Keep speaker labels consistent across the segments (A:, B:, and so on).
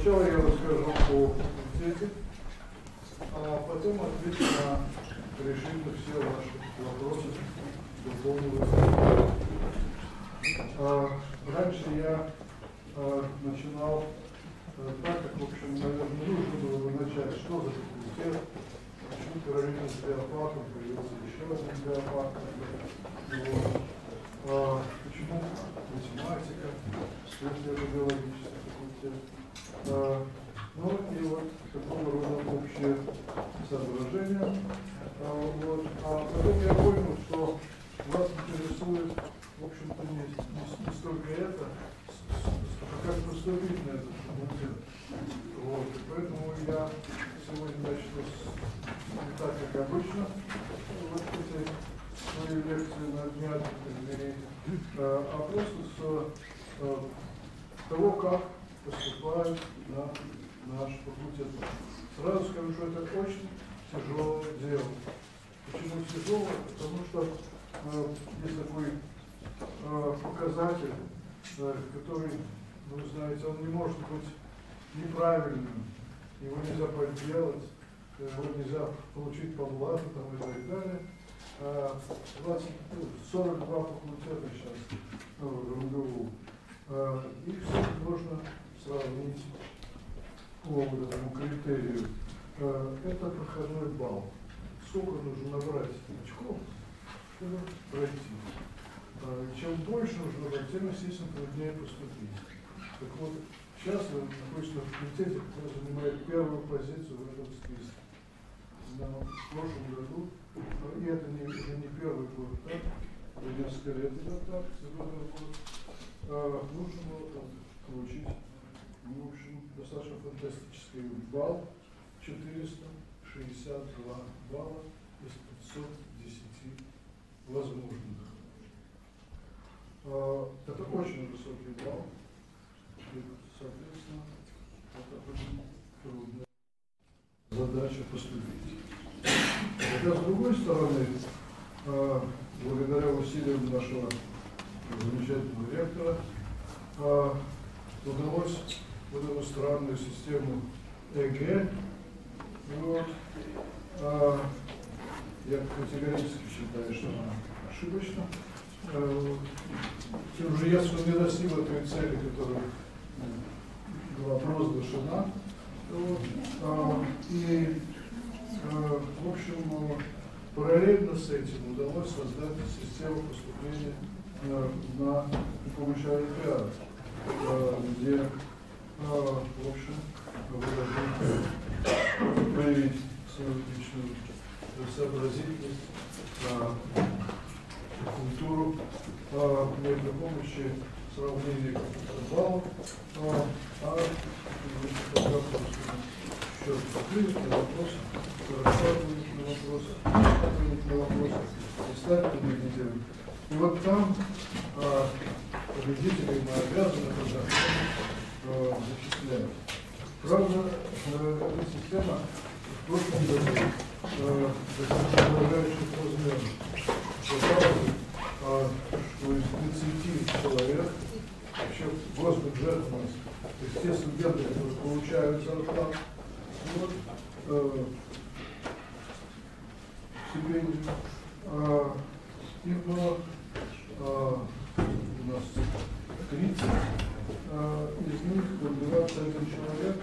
A: Сначала я расскажу о факультете, а потом отвечу на решение все ваши вопросы поводу а, Раньше я а, начинал а, так, как, в общем, наверное, нужно было бы начать, что за факультет, почему параллельно с биопарком появился еще один биопарк, вот. а, почему математика, биологический факультет. А, ну и вот такого рода общее соображения. А, вот. а потом я понял, что вас интересует, в общем-то, не, не, не столько это, как просто вид на этот факультет. Вот. И поэтому я сегодня начну с, не так, как обычно, вот эти свои лекции на днях, а, а просто с того, как поступают на наш факультет. Сразу скажу, что это очень тяжелое дело. Почему тяжелое? Потому что э, есть такой э, показатель, э, который, вы знаете, он не может быть неправильным, его нельзя подделать, его нельзя получить по блату там, и так далее. 20, 42 факультета сейчас в МГУ. И все можно сравнить по этому критерию. Это проходной балл. Сколько нужно набрать очков, чтобы пройти? Чем больше нужно набрать, тем, естественно, труднее поступить. Так вот, сейчас вы находитесь на факультете, который занимает первую позицию в этом списке. На, в прошлом году, и это не, уже не первый год, так? Это несколько лет идет так, год, нужно было получить в общем, достаточно фантастический балл, 462 балла из 510 возможных. А, это очень высокий балл, и, соответственно, это очень трудная задача поступить. Хотя, с другой стороны, а, благодаря усилиям нашего замечательного ректора, а, удалось вот эту странную систему ЭГ. Вот. А, я категорически считаю, что она ошибочна. А, тем же ясно не достигла той цели, которая была провозглашена. Вот. А, и, а, в общем, параллельно с этим удалось создать систему поступления на при помощи Олимпиады, где в общем, вы должны проявить свою личную сообразительность, а, культуру а, при помощи сравнения баллов, а, а еще открыть на вопрос, рассказывать на вопрос, ответить на вопрос, и стать победителем. И вот там а, победителей мы обязаны зачисляют. Правда, эта система в прошлом году угрожающих размеров сказала, что из 30 человек вообще госбюджет у нас, то есть те студенты, которые получают зарплату, вот, э, стипендию, э, их было э, у нас 30 а, из них 21 человек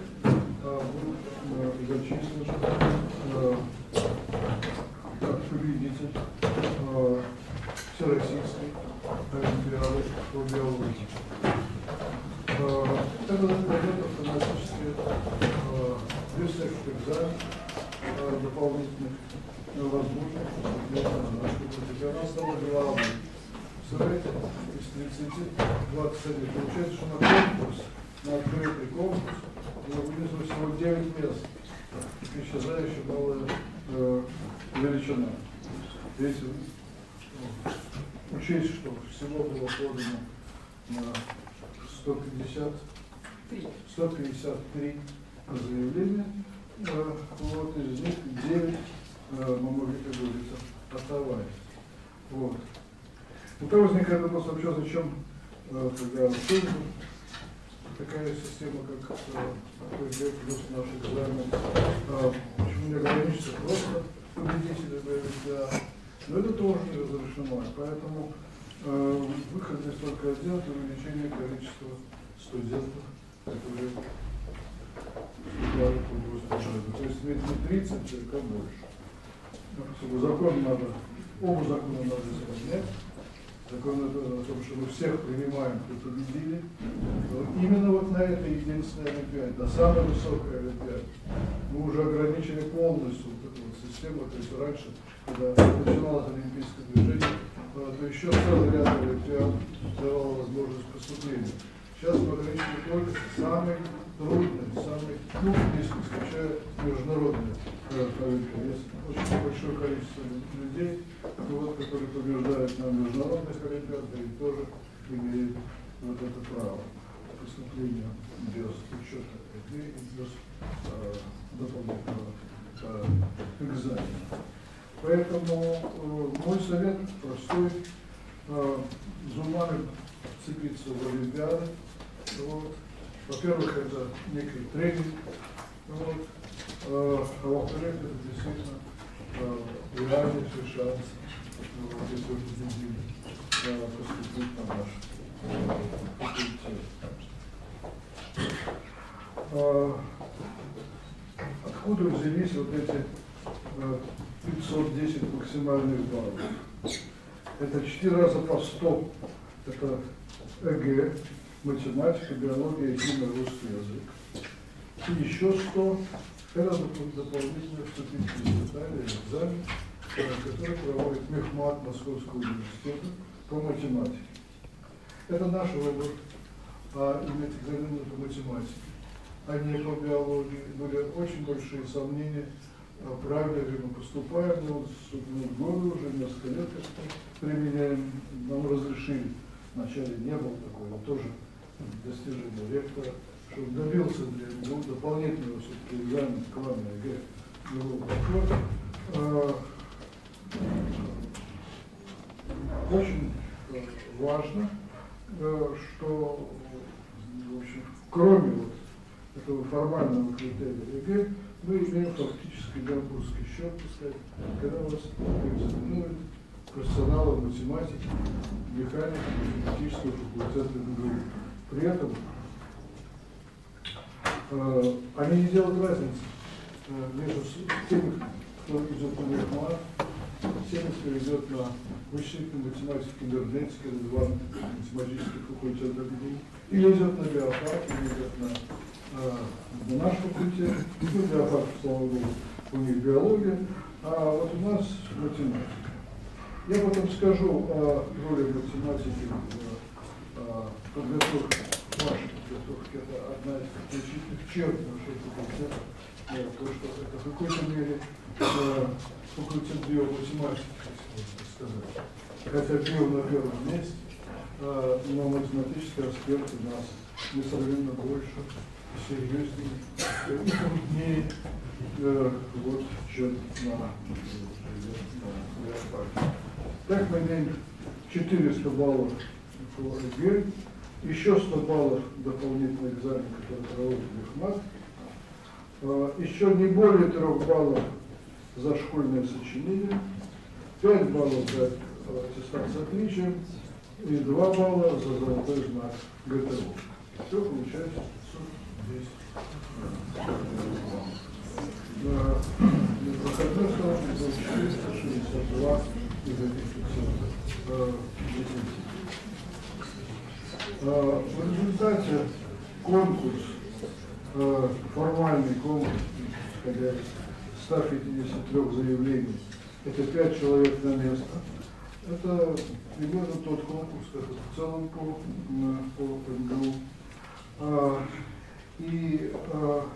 A: а, был а, зачислен как победитель всероссийской олимпиады по биологии. Это дает автоматически без всяких экзаменов дополнительных возможностей для нашего Она стала главной. Из 30 21. Получается, что на конкурс, на открытый конкурс, вынесено всего 9 мест. Исчезающая малая э, величина. Видите, ну, учесть, что всего было подано на 150, 153 заявления, э, вот из них 9 э, как говорится, оставать. Вот. У того возникает вопрос вообще, зачем, э, когда такая система, как ОГЭ плюс наш экзамен. А, почему не ограничиться просто победителями Олимпиады? Но это тоже не разрешено, поэтому э, выход здесь только один, это увеличение количества студентов, которые вступают в. То есть ведь не 30, только больше. Ну, закон надо, оба закона надо изменять. Закон о том, что мы всех принимаем, кто победили. Но именно вот на этой единственной Олимпиаде, на самой высокой Олимпиаде, мы уже ограничили полностью вот эту вот систему. То есть раньше, когда начиналось олимпийское движение, то еще целый ряд Олимпиад давал возможность поступления. Сейчас мы ограничили только самый трудный, самый ну, близко, включая международные проекты. Есть очень большое количество людей, вот, которые побеждают на международных олимпиадах и тоже имеют вот это право поступления без учета и без э, дополнительного э, экзамена. Поэтому э, мой совет простой. Э, зумами цепиться в Олимпиады. Вот. Во-первых, это некий тренинг, вот, э, а во-вторых, это действительно э, реальнейший шанс, вот, если вы победили, э, поступить на наш э, факультет. Э, откуда взялись вот эти э, 510 максимальных баллов? Это 4 раза по 100, это ЭГЭ, математика, биология, химия, русский язык. И еще 100 это дополнительные вступительные испытания, экзамен, который проводит Мехмат Московского университета по математике. Это наш выбор, а иметь экзамены по математике, а не по биологии. Были очень большие сомнения, а правильно ли мы поступаем, но ну, годы уже, несколько лет применяем, нам разрешили. Вначале не было такого, тоже достижения ректора, чтобы добился для дополнительного все-таки экзамена ЕГЭ его очень э, важно, э, что в общем, кроме вот этого формального критерия ЕГЭ, мы имеем фактически гамбургский счет, сказать, когда вас экзаменуют профессионалы математики, механики, математического факультета МГУ. При этом э, они не делают разницы э, между теми, кто идет на Мехмат, теми, кто идет на вычислительную математику, кибернетику, или два математических факультета или идет на биофак, или идет на, э, на наш факультет. Ну, биофак, слава богу, у них биология, а вот у нас математика. Я потом скажу о роли математики подготовки, вашей подготовки, это одна из значительных черт нашего факультета, то, что это в какой-то мере э, факультет биоматематики, сказать. Хотя био на первом месте, э, но математический аспект у нас несравненно больше, серьезнее и крупнее, э, вот, чем на Так мы имеем 400 баллов по ЕГЭ, еще 100 баллов дополнительный экзамен, который проводит Мехмат, а, еще не более 3 баллов за школьное сочинение, 5 баллов за аттестат с отличием и 2 балла за золотой знак ГТО. Все получается 510. Выходной стал 462 из этих 510. Э, в результате конкурс, э, формальный конкурс, исходя из 153 заявлений, это 5 человек на место. Это примерно тот конкурс, как в целом по, по МГУ. А, и а,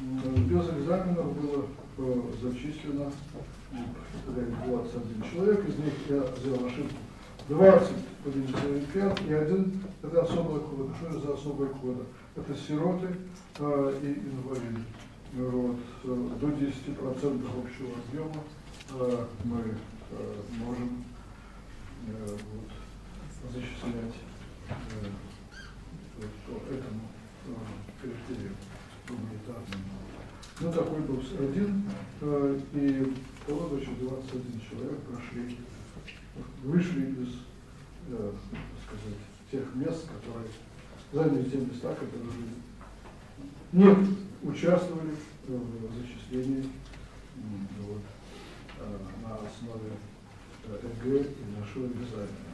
A: без экзаменов было зачислено 21 человек, из них я взял ошибку 20 парализован и один – это особая квота. Что это за особая квота? Это сироты э, и инвалиды. Вот. Э, до 10% общего объема э, мы э, можем э, вот, зачислять э, вот, этому э, коллективу гуманитарному. Ну, такой был один, э, и около 21 человек прошли вышли из, э, сказать, тех мест, которые заняли те места, которые не участвовали в зачислении вот, э, на основе э, ЕГЭ и нашего экзамена.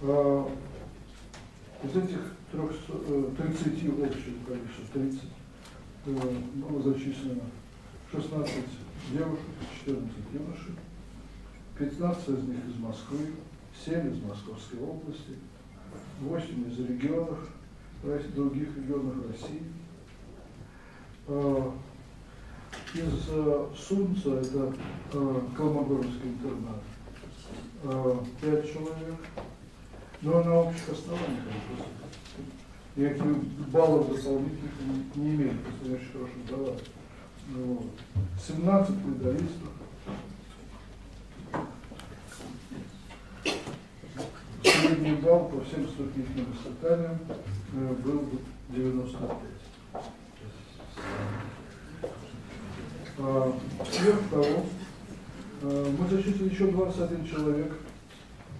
A: А, Из этих 300, э, 30 общего количества, 30, э, было зачислено 16 девушек, 14 юношей, 15 из них из Москвы, 7 из Московской области, 8 из регионов, других регионов России. А, Из э, Сунца, это э, Колмогоровский интернат, э, 5 человек, но на общих основаниях просто никаких баллов дополнительных не, имеют, они очень хорошо сдавали. Ну, вот. 17 медалистов. Средний балл по всем вступительным испытаниям был 95. А, Сверх того, э, мы зачислили еще 21 человек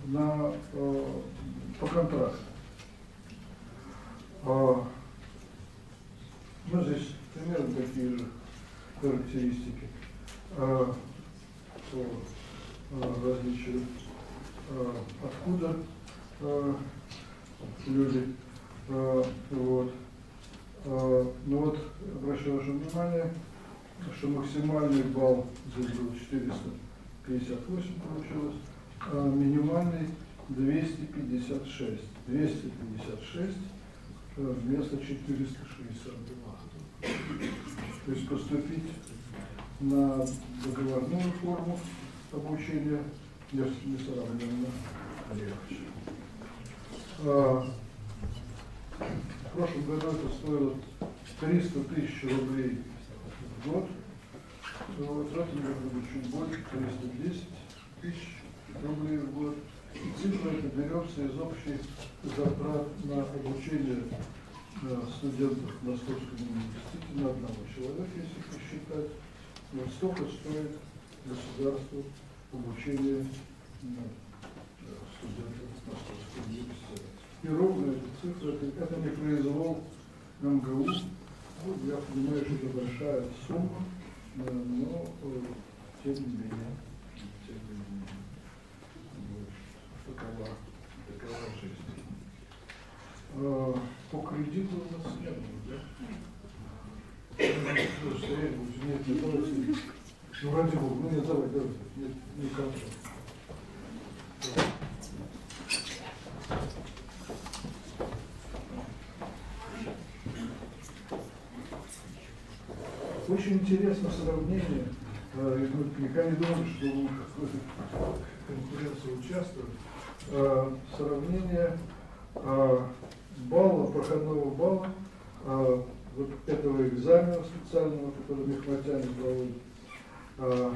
A: на, э, по контракту. А, Ну, здесь примерно такие же характеристики а, по а, различию, а, откуда а, люди. А, вот. А, ну вот, обращаю ваше внимание, что максимальный балл здесь был 458 получилось, а минимальный 256. 256 э, вместо 462. То есть поступить на договорную форму обучения нес- несравненно легче. А, В прошлом году это стоило 300 тысяч рублей в год. В этом году чуть больше, 310 тысяч рублей в год. И цифра эта берется из общей затрат на обучение э, студентов Московского университета на одного человека, если посчитать. Вот столько стоит государству обучение э, студентов Московского университета. И ровно эта цифра, это, это не произвол МГУ. Ну, я понимаю, что это большая сумма, э, но тем не менее, тем не менее, вот, такова, такова жизнь. По кредиту у нас нет, да? Нет, не давайте. Ну, ради бога, ну нет, давай, давай, нет, не конца. Очень интересно сравнение. э, мы никогда не думали, что в конкуренции участвуем. Сравнение балла, проходного балла вот этого экзамена специального, который мехматяне проводят э,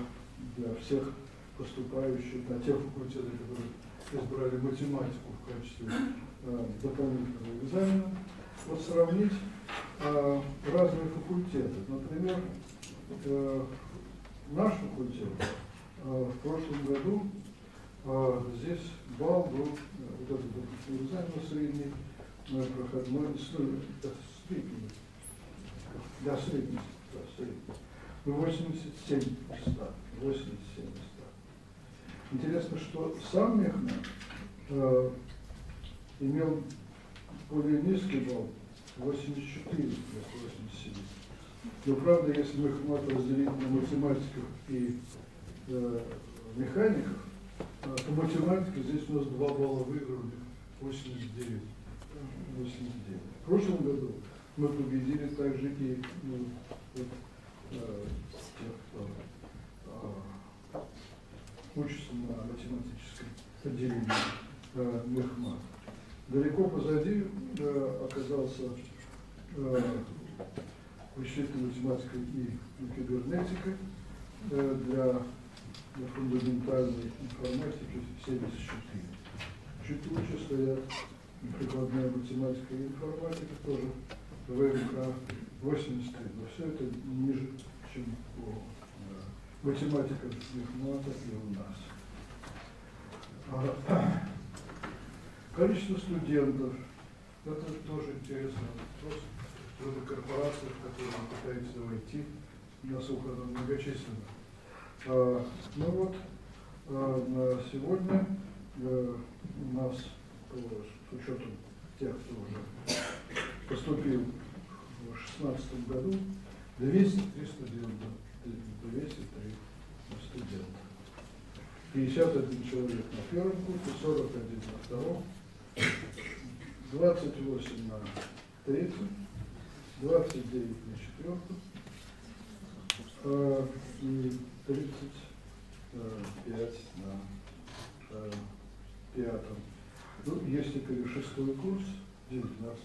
A: для всех поступающих на те факультеты, которые избрали математику в качестве дополнительного экзамена. Вот сравнить разные факультеты. Например, наш факультет в прошлом году здесь балл был, э, вот этот допустим, экзамен средний, проходной, с- это средний, да, средний, да, средний. Ну, 87 места, 87 места. Интересно, что сам Мехмед э, имел более низкий балл, 84 вместо 87. Но правда, если Мехмед разделить на математиков и э, механиков, то математики здесь у нас 2 балла выиграли, 89. 89. В прошлом году мы победили также и ну, э, тех, кто э, учится на математическом отделении э, Мехмат. Далеко позади э, оказался э, математика и кибернетика э, для, для фундаментальной информатики 74. Чуть лучше стоят прикладная математика и информатика тоже ВМК 83, но все это ниже, чем у э, математика мехмата и у нас. А, количество студентов, это тоже интересный вопрос. В корпорациях, в которые вы пытаетесь войти, насколько оно многочисленно. А, ну вот, а, на сегодня а, у нас э, с учетом тех, кто уже поступил в 2016 году, 203 студента. 203 студента. 51 человек на первом курсе, 41 на втором, 28 на третьем, 29 на четвертом э, и 35 на э, пятом. Ну, есть теперь шестой курс, 19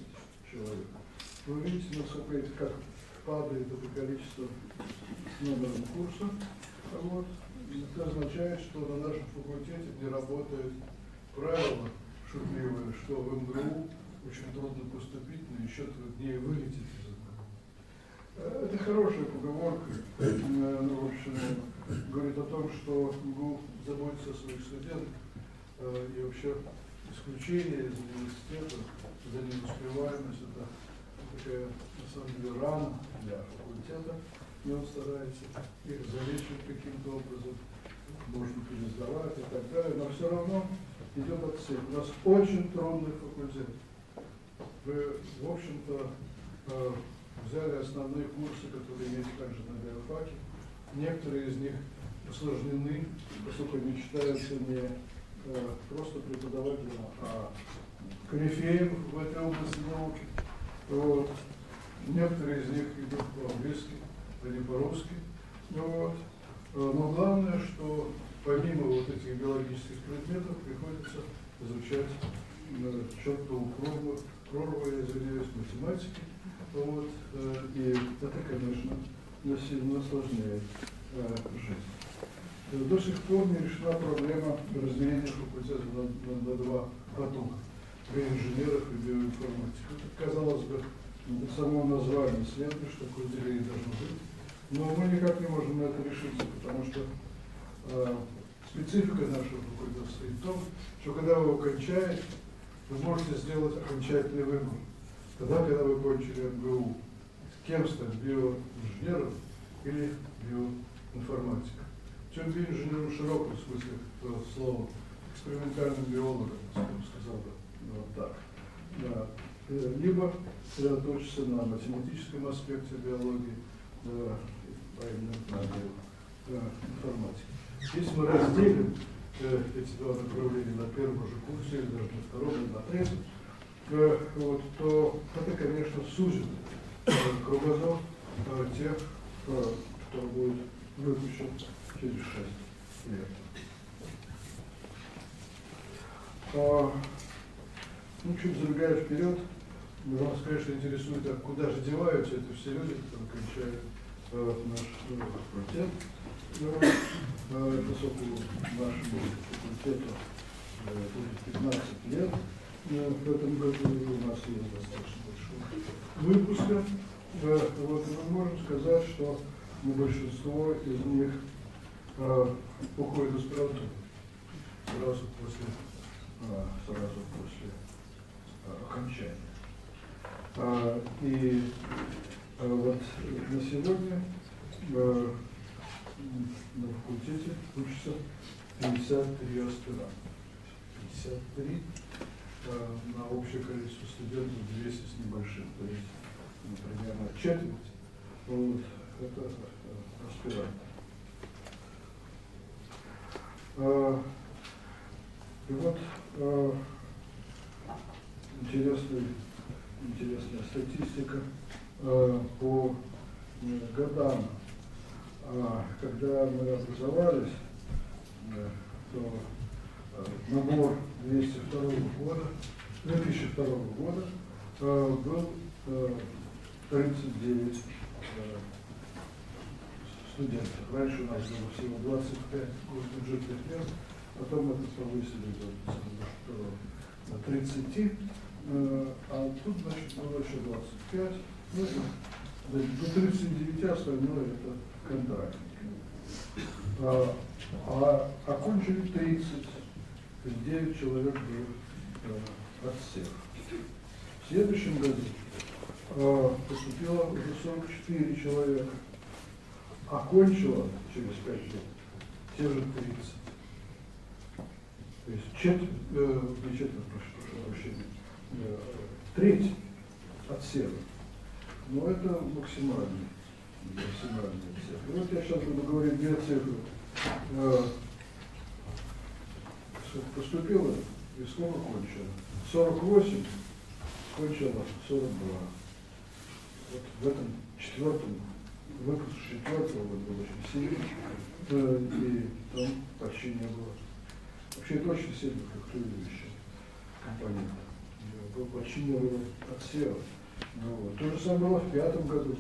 A: человек. Вы видите, насколько как падает это количество с номером курса. Вот. Это означает, что на нашем факультете, где работает правило шутливое, что в МГУ очень трудно поступить, но еще труднее вылететь из МГУ. Э, это хорошая поговорка, э, ну, в общем, говорит о том, что МГУ заботится о своих студентах, э, и вообще исключение из университета за неуспеваемость, это такая, на самом деле, рана для факультета, и он старается их залечивать каким-то образом, можно пересдавать и так далее, но все равно идет отсев. У нас очень трудный факультет. Вы, в общем-то, э, взяли основные курсы, которые есть также на биофаке. Некоторые из них усложнены, поскольку читаются не э, просто преподавателем, а корифеем в этой области науки. Вот. Некоторые из них идут по-английски, а не по-русски. Ну, вот. Э, но главное, что помимо вот этих биологических предметов приходится изучать э, чертову прорву, прорву, я извиняюсь, математики. Вот. И это, конечно, сильно осложняет жизнь. До сих пор не решена проблема разделения факультета на, на, на два потока биоинженеров и биоинформатиков. Казалось бы, само название следует, что такое деление должно быть. Но мы никак не можем на это решиться, потому что э, специфика нашего факультета состоит в том, что когда вы его кончаете, вы можете сделать окончательный выбор. Тогда, когда вы кончили МГУ, кем стать биоинженером или биоинформатиком. Чем биоинженером в широком смысле этого слова, экспериментальным биологом, я бы сказал бы вот так. Да. Э, либо сосредоточиться на математическом аспекте биологии, да, а именно на информатике. Если мы разделим э, эти два направления на первом же курсе, или даже на втором, или на третьем, э, вот, то это, конечно, сузит э, кругозор э, тех, э, кто будет выпущен через 6 лет. А, ну, чуть забегая вперед, вас, конечно, интересует, а куда же деваются это все люди, которые кончают э, наш э, факультет. Ну, э, поскольку нашему факультету э, будет 15 лет, э, в этом году у нас есть достаточно выпуска. Э, вот, мы можем сказать, что ну, большинство из них э, уходит в аспирантуру сразу после, э, сразу после окончания. А, и а, вот на сегодня а, на факультете учатся 53 аспиранта. 53 а, на общее количество студентов 200 с небольшим. То есть, например, на четверть вот, это а, аспиранты. А, и вот интересный, интересная статистика э, по э, годам. А, когда мы образовались, э, то э, набор 202 года, 2002 года э, был э, 39 э, студентов. Раньше у нас было всего 25 бюджетных мест, потом это повысили до, до 30 Э, а тут, значит, было еще 25. Ну, до до 39 остальное это контрактники. А, а окончили 30. То есть 9 человек было э, от всех. В следующем году э, поступило уже 44 человека. Окончило через 5 лет те же 30. То есть четверть, э, не четверть, прошу, прощения, э, треть от всех. Но это максимальный, максимальный отсев. И вот я сейчас буду говорить две цифры. Поступило и сколько кончило. 48 кончило 42. Вот в этом четвертом выпуск четвертого года был очень сильный, э, и там почти не было. Вообще это очень сильно флуктуирующий компонент. Был почти не было отсева. Ну, вот. То же самое было в пятом году.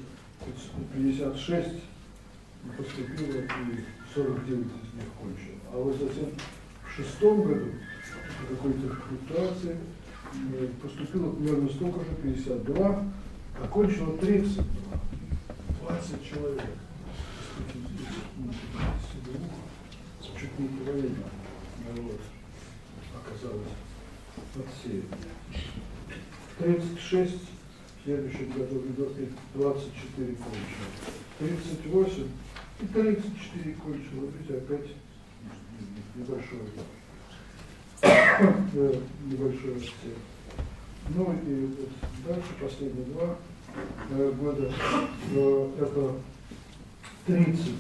A: 56 поступило и 49 из них кончило. А вот затем шестом году по какой-то флуктуации э, поступило примерно столько же, 52, окончило 32. 20 человек. Чуть не половина народ оказалось отсеяно. 36 в следующем году и 24 кончило. 38 и 34 кончило. Вот видите, опять небольшой э, небольшой отсев. Ну и дальше последние два Э, года э, это 30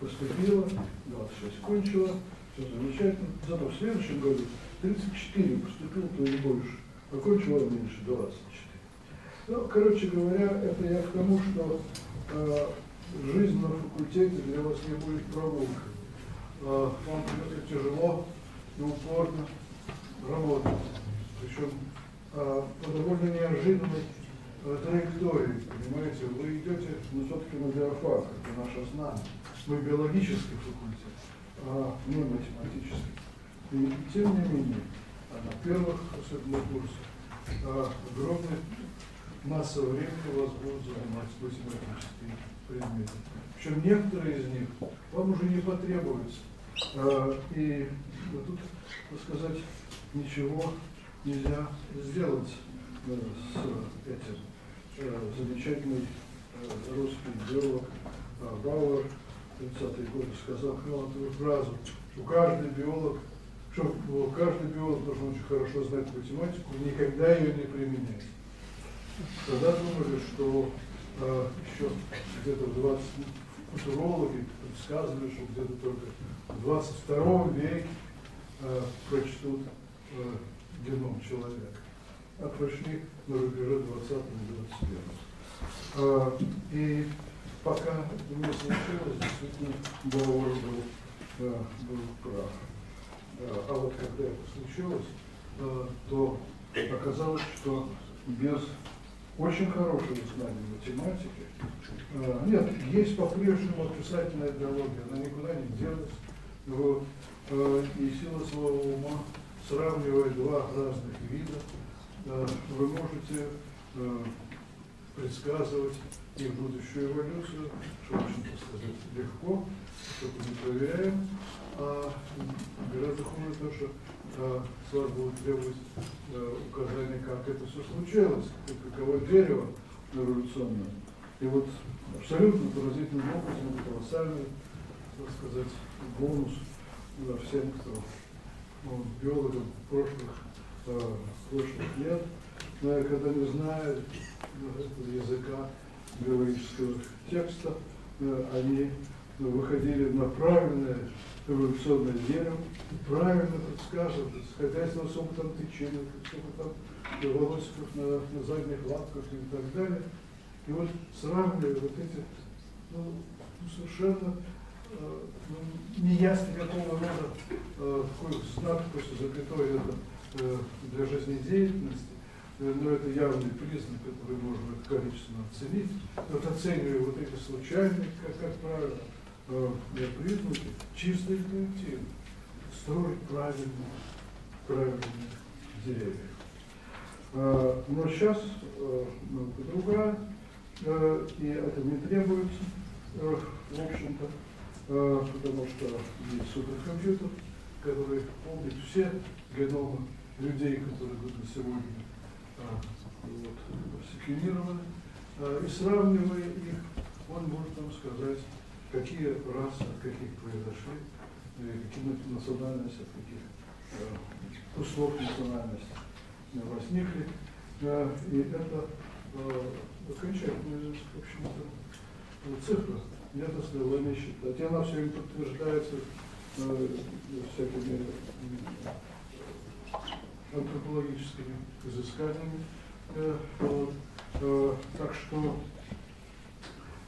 A: поступило, 26 кончило, все замечательно. Зато в следующем году 34 поступило, то и больше, окончило меньше, 24. Ну, короче говоря, это я к тому, что э, жизнь на факультете для вас не будет прогулкой. Э, вам придется тяжело упорно работать. Причем э, по довольно неожиданной траектории, понимаете, вы идете, ну, все-таки на биофак, это наша знание. Мы биологический факультет, а не математический. И тем не менее, а на первых, особенно курсах, а, огромная масса времени у вас будут занимать математические предметы. Причем некоторые из них вам уже не потребуются. А, и тут, так сказать, ничего нельзя сделать э, с этим. Э, замечательный э, русский биолог э, Бауэр в 30-е годы сказал такую фразу, что каждый биолог, что каждый биолог должен очень хорошо знать математику никогда ее не применять. Тогда думали, что э, еще где-то в 20 футурологи предсказывали, что где-то только в 22 веке э, прочтут э, геном человека а прошли на рубеже 20 и 21 а, И пока не случилось, действительно, Бауэр был, а, был прав. А, а вот когда это случилось, а, то оказалось, что без очень хорошего знания математики, а, нет, есть по-прежнему отрицательная биология, она никуда не делась. Вот, а, и сила своего ума сравнивая два разных вида, Э, вы можете э, предсказывать их будущую эволюцию, что, в общем-то сказать, легко, что мы проверяем, а гораздо хуже то, что с вас будут требовать а, указания, как это все случилось, каково дерево эволюционное. И вот абсолютно поразительным образом, колоссальный, так сказать, бонус да, всем, кто ну, биологам прошлых прошлых лет, но я когда не знаю языка биологического текста, э, они выходили на правильное эволюционное дерево, правильно с хозяйственным с опытом течения, сколько там волосиков на, на задних лапках и так далее. И вот сравнивая вот эти ну, совершенно э, ну, неясно какого рода э, знак после запятой это Э, для жизнедеятельности, э, но это явный признак, который можно количественно оценить. Вот оценивая вот эти случайные, как, как правило, признаки, чисто интуитивно, строить правильные, правильные деревья. Э, Но сейчас наука другая, э, и это не требуется, э, в общем-то, э, потому что есть суперкомпьютер, который помнит все геномы людей, которые будут сегодня э, вот, секвенированы, Э, и сравнивая их, он может нам сказать, какие расы от каких произошли, э, какие на- национальности, от каких э, услов национальности э, возникли. И это э, окончательная, в общем-то, цифра. Нет основания считать. И она все время подтверждается всякими антропологическими изысканиями. Так что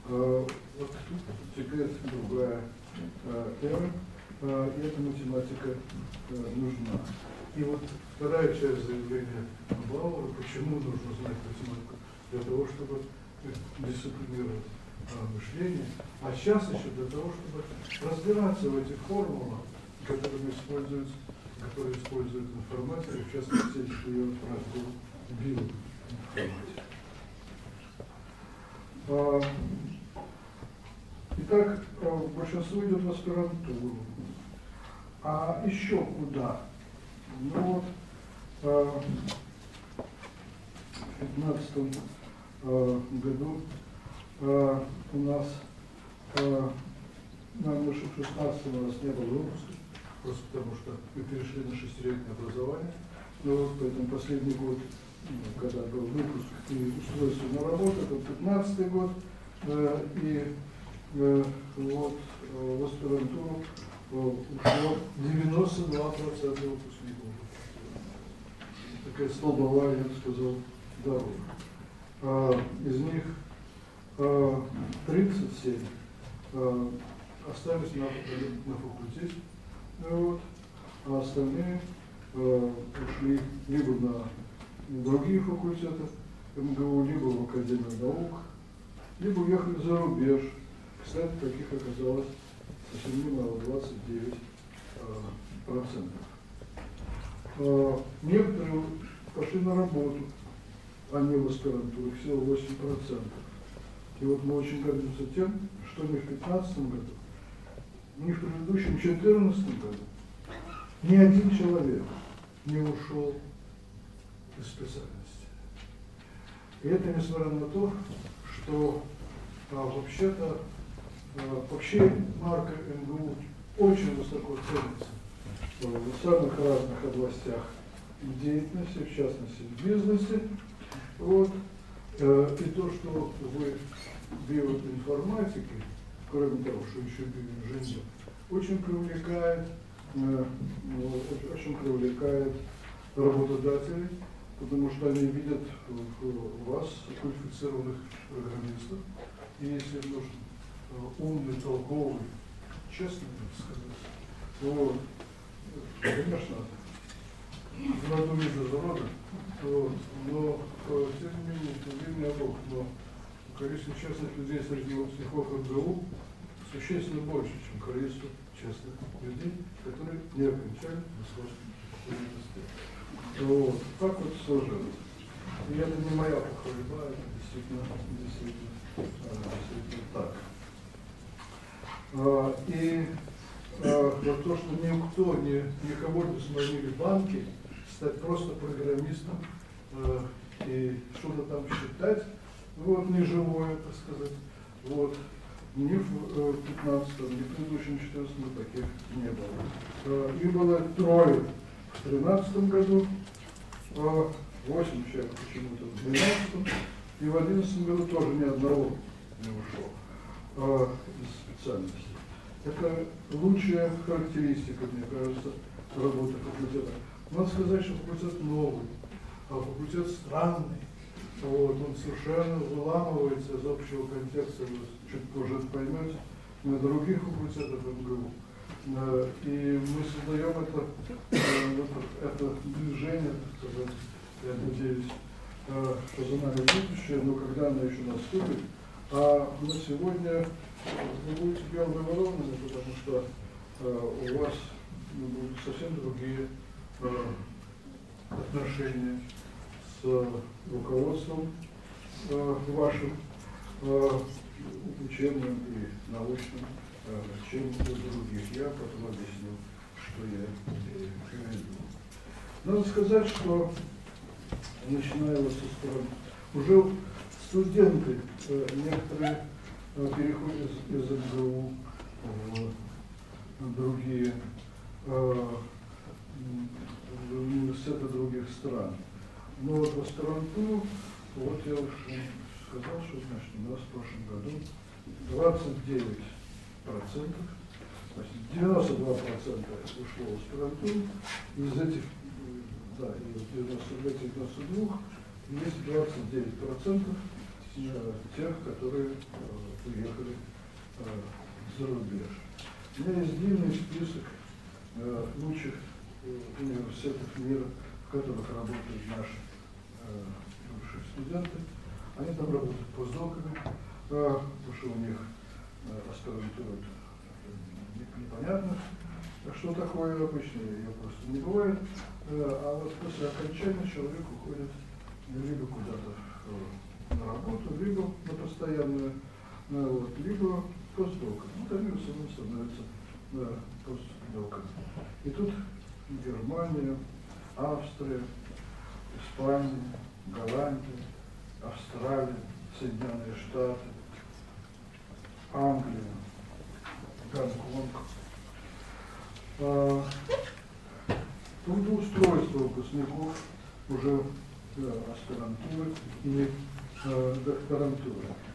A: вот тут теперь другая э, эра, э, и эта математика э, нужна. И вот вторая часть заявления Бауэра, почему нужно знать математику, для того, чтобы э, дисциплинировать э, мышление, а сейчас еще для того, чтобы разбираться в этих формулах, которыми используются, которые используют информация, в частности, ее раздел биоинформатика. Итак, э, большинство идет в аспирантуру. А еще куда? Ну вот, э, в 2015 году э, у нас, э, наверное, в 16 у нас не было выпуска, просто потому что мы перешли на шестилетнее образование. Ну вот, поэтому последний год, ну, когда был выпуск и устройство на работу, это 15 год, и вот э, в аспирантуру э, ушло 92% выпускников. Такая столбовая, я бы сказал, дорога. А, Из них а, 37 а, остались на, на факультете, вот, а остальные ушли либо на другие факультеты МГУ, либо в Академию наук, либо уехали за рубеж. Кстати, таких оказалось совсем немало, 29 а, процентов. А, Некоторые пошли на работу, а не в аспирантуру, всего 8 процентов. И вот мы очень гордимся тем, что ни в 2015 году, ни в предыдущем 2014 году ни один человек не ушел из специальности. И это несмотря на то, что а, вообще-то вообще марка МГУ очень высоко ценится в самых разных областях деятельности, в частности в бизнесе. Вот. Э, И то, что вы биоинформатики, кроме того, что еще биоинженер, очень привлекает, э, очень- привлекает работодателей, потому что они видят вас квалифицированных программистов. И если э, умный, толковый, честный, так сказать, вот, конечно, в роду не без рода, вот, но э, тем не менее, тем не Бог, но количество честных людей среди выпускников МГУ существенно больше, чем количество честных людей, которые не окончали Московский университет. Вот. Так вот сложилось. И это не моя похвальба, это действительно, действительно, э, действительно так. А, И а, вот то, что никто, не, никого не сманили банки, стать просто программистом э, и что-то там считать, вот, неживое, так сказать, вот, ни в 15 ни в предыдущем 14 таких не было. Э, И было трое в 13 году, э, 8 человек почему-то в 12 и в 11 году тоже ни одного не ушло. Э, специальности. Это лучшая характеристика, мне кажется, работы факультета. Надо сказать, что факультет новый, а факультет странный. Вот, он совершенно выламывается из общего контекста, вы чуть позже это поймете, на других факультетах МГУ. И мы создаем это, э, это движение, так сказать, я надеюсь, э, что за нами будущее, но когда оно еще наступит. А на сегодня вы будете белыми воронами, потому что э, у вас ну, будут совсем другие э, отношения с с руководством э, вашим э, учебным и научным, э, чем у других. Я потом объясню, что я имею в виду. Надо сказать, что начиная вот со стороны, уже студенты э, некоторые э, переходят из, МГУ в другие э, в университеты других стран. Но вот в аспирантуру, вот я уже сказал, что значит, у нас в прошлом году 29 процентов, значит, 92 процента ушло в аспирантуру, из этих, да, из 92, 92 есть 29 процентов э, тех, которые э, уехали э, за рубеж. У меня есть длинный список э, лучших э, университетов мира, в которых работают наши бывшие студенты. Они там работают постдоками, э, потому что у них аспирантура не- непонятно, что такое обычно, ее просто не бывает. А вот после окончания человек уходит либо куда-то на работу, либо на постоянную, вот, либо постдоком. Вот они в основном становятся э, постдоком. И тут Германия, Австрия, Испания, Голландия, Австралия, Соединенные Штаты, Англия, Гонконг. А, Трудоустройство выпускников уже э, аспирантуры или э.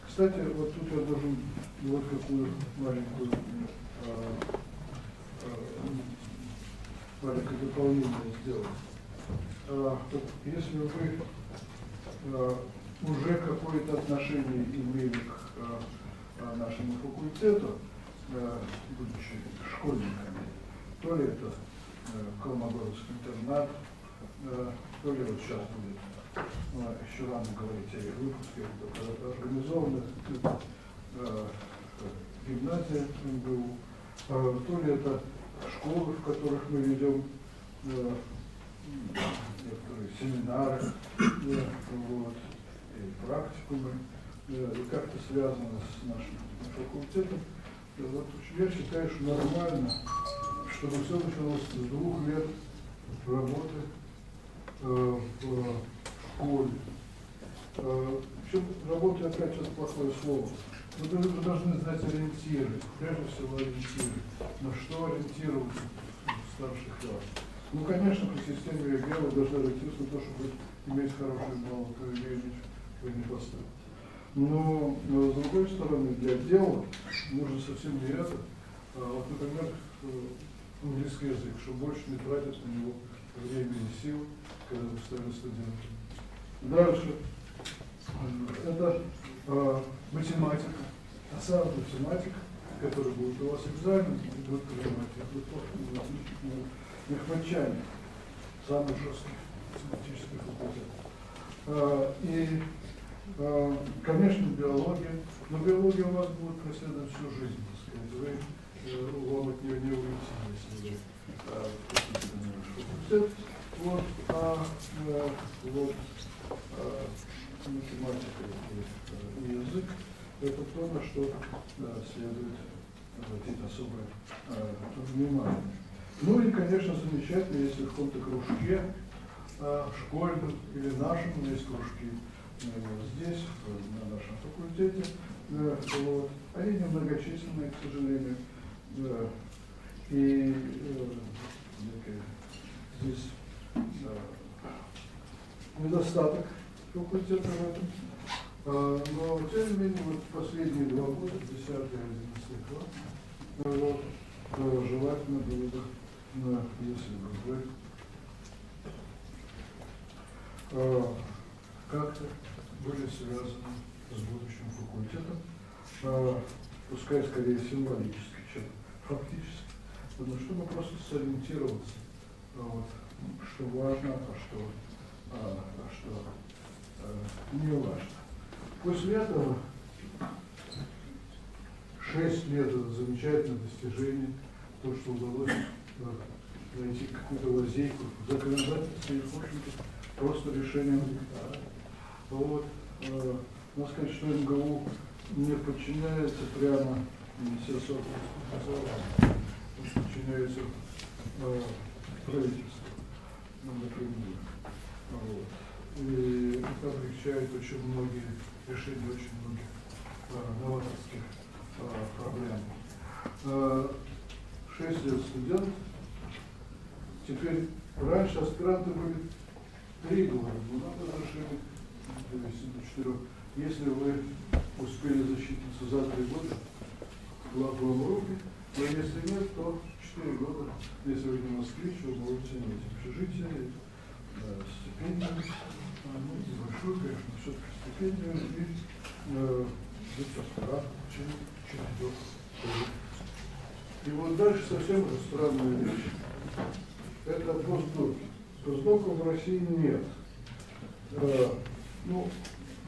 A: Кстати, вот тут я должен вот какую маленькую э, э, маленькое дополнение сделать. Вот если вы э, уже какое-то отношение имели к э, э, нашему факультету, э, будучи школьниками, то ли это э, Колмогоровский интернат, э, то ли вот сейчас будет, э, еще рано говорить о выпуске, только организована э, гимназия МГУ, э, то ли это школы, в которых мы ведем э, некоторые семинары, э, вот, и практикумы, э, и как-то связано с нашим факультетом. Вот я считаю, что нормально, чтобы все началось с двух лет работы э, в школе. Э, Причем работа, опять сейчас плохое слово. Вы должны- вы должны знать ориентиры, прежде всего ориентиры. На что ориентироваться в старших классах. Ну, конечно, по системе ЕГЭ вы должны ориентироваться на то, чтобы иметь хороший балл, то ЕГЭ вы не поставите. Но, но, с другой стороны, для дела нужно совсем не это. А, вот, например, э, английский язык, чтобы больше не тратить на него времени и сил, когда вы стали студентом. Дальше. Э, Это э, математика. А сам математик, который будет у вас экзамен, будет будет мехматчане, самый жесткий математический факультет. А, И, а, конечно, биология. Но биология у вас будет преследовать всю жизнь, так сказать. Вы, э, вам от нее не уйти, если вы факультет. Вот, а, э, вот, математика и, э, язык – это то, на что да, следует обратить особое э, внимание. Ну и, конечно, замечательно, если в каком-то кружке, э, школьном или нашем, есть кружки э, здесь, э, на нашем факультете, э, вот. они немногочисленные, к сожалению, и э, здесь э, недостаток факультета в этом. А, Но, тем не менее, вот последние два года, 10 и 11 класс, э, вот, э, желательно было бы, ну, если бы вы. Э, как-то были связаны с будущим факультетом, э, пускай скорее символически, чем фактически, но чтобы просто сориентироваться, э, вот, что важно, а что, а, а что не важно. После этого шесть лет это замечательное достижение, то, что удалось э, найти какую-то лазейку в законодательстве, и, в просто решением ректора. Вот, э, надо сказать, что МГУ не подчиняется прямо Министерству образования, он подчиняется э, правительству, напрямую. Вот. И это облегчает очень многие решения очень многих э, новаторских э, проблем. Э, Шесть лет студент, теперь раньше аспиранты были три года, но надо разрешили довести до четырех. Если вы успели защититься за три года, флаг вам руки, но если нет, то четыре года, если вы не москвич, вы можете иметь общежитие, э, стипендию, ну, небольшую, конечно, все-таки стипендию и э, аспирант, через через И вот дальше совсем уже странная вещь. Это постдоки. Постдоков в России нет. Э, ну,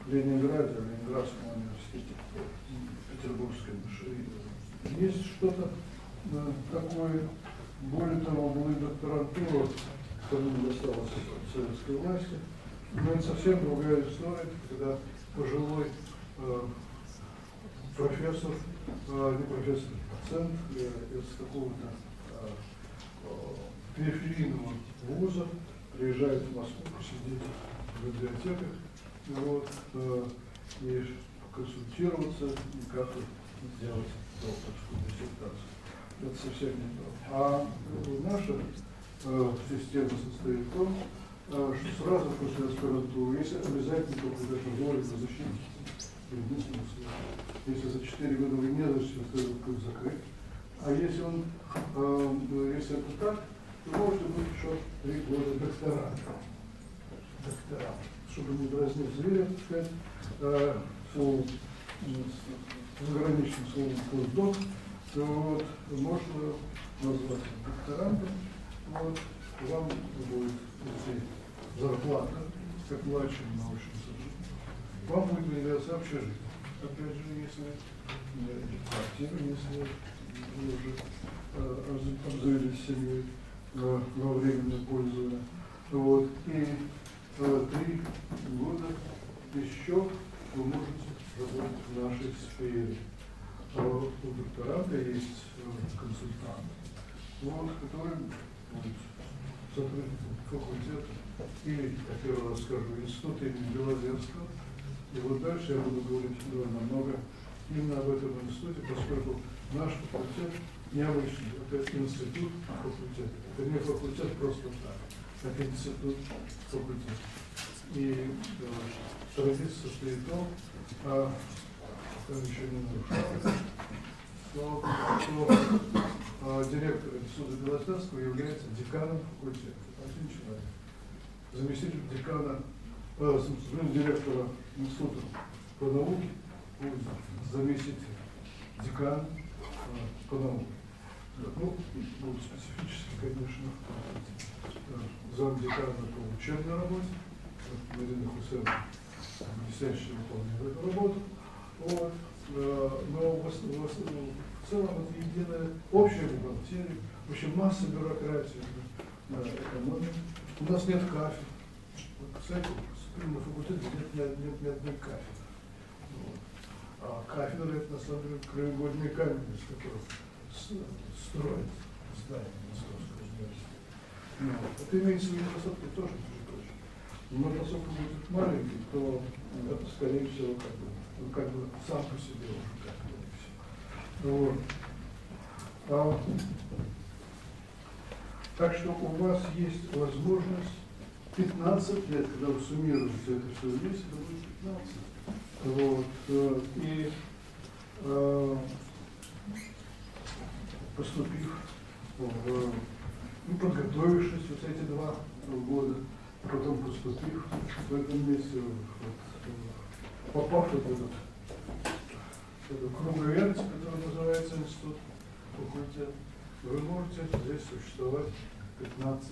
A: в Ленинграде, в Ленинградском университете, в Петербургской. Есть что-то э, такое, более того, была докторантура, которая досталась от советской власти. Но это совсем другая история, когда пожилой э, профессор, э, не профессор, доцент э, из какого-то э, периферийного вуза приезжает в Москву посидеть в библиотеках вот, э, и консультироваться, и как сделать докторскую диссертацию. Это совсем не то. А наша э, система состоит в том, что сразу после аспирантуры, если обязательно только это воля на защите, Если за 4 года вы не защитите, то этот путь закрыт. А если он, э, если это так, то можете быть еще 3 года докторантом. Докторант чтобы не дразнить зверя, сказать, э, словом, заграничным словом постдок, то вот, можно назвать докторантом, вот, вам будет идти зарплата, как младшему научному сотруднику. Вам будет выделяться общежитие. Опять же, если квартира, если вы уже э, обзавелись семьей э, во временное пользование. Вот. И три года еще вы можете работать в нашей сфере. А у докторанта есть э, консультант, вот, который будет сотрудником факультета или, я первый раз скажу, института имени Белозерского. И вот дальше я буду говорить довольно много именно об этом институте, поскольку наш факультет необычный. Это институт факультета. Это не факультет просто так как институт факультет. И э, традиция состоит в том, а, еще не нарушаю, что, что а, директор института Белоснерского является деканом факультета. Один человек. Заместитель декана, э, директора института по науке, заместитель декан э, по науке. Ну, будут специфически, конечно, замдекана по учебной работе, Марина Хусенова, блестяще выполняет эту работу. Вот. Э, но в, в, в целом это единая общая бухгалтерия, в общем, масса бюрократии на экономике. У нас нет кафедр. Вот, кстати, на факультете нет, нет, нет ни одной кафедры. Вот. А кафедра это на самом деле краеугольный камень, из которого строят здание Московского университета. Ну, это имеется в виду недостатки тоже, между прочим. Но поскольку будет маленький, то это, скорее всего, как бы, ну, как бы сам по себе уже как бы все. Вот. А, так что у вас есть возможность 15 лет, когда вы суммируете это все вместе, это будет 15. Вот. И э, поступив в ну, подготовившись вот эти два года, потом поступив в этом месте, вот, попав в этот, этот круглый верть, который называется институт факультет, вы можете здесь существовать 15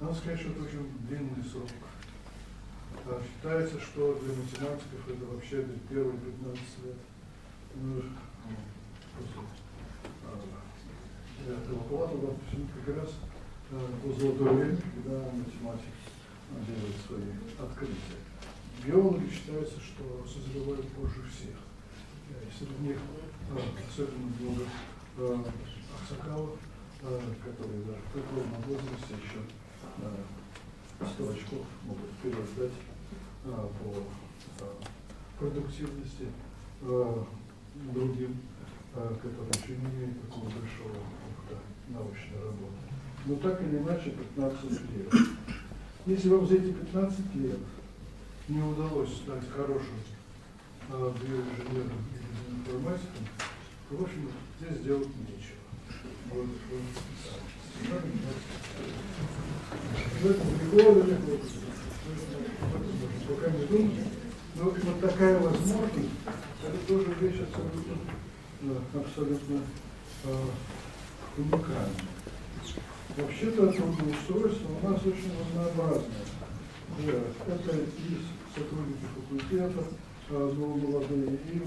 A: Надо сказать, что это очень длинный срок. А считается, что для математиков это вообще первые 15 лет. Ну, после девятого класса, да, как раз по золотое время, когда математик делает свои открытия. Биологи считается, что созревают позже всех. И среди них особенно много Аксакалов, которые даже в преклонном возрасте еще 100 очков могут вперед дать по продуктивности другим, которые еще не имеют такого большого опыта научной работы. Но так или иначе 15 лет. Если вам за эти 15 лет не удалось стать хорошим э, биоинженером или информатиком, в общем, здесь делать нечего. Вот, вот, этом приколе, пока не думать. Но вот такая возможность, это тоже вещь абсолютно, абсолютно э, уникальная. Вообще-то трудоустройство у нас очень разнообразное. Это и сотрудники факультета, а, но молодые, и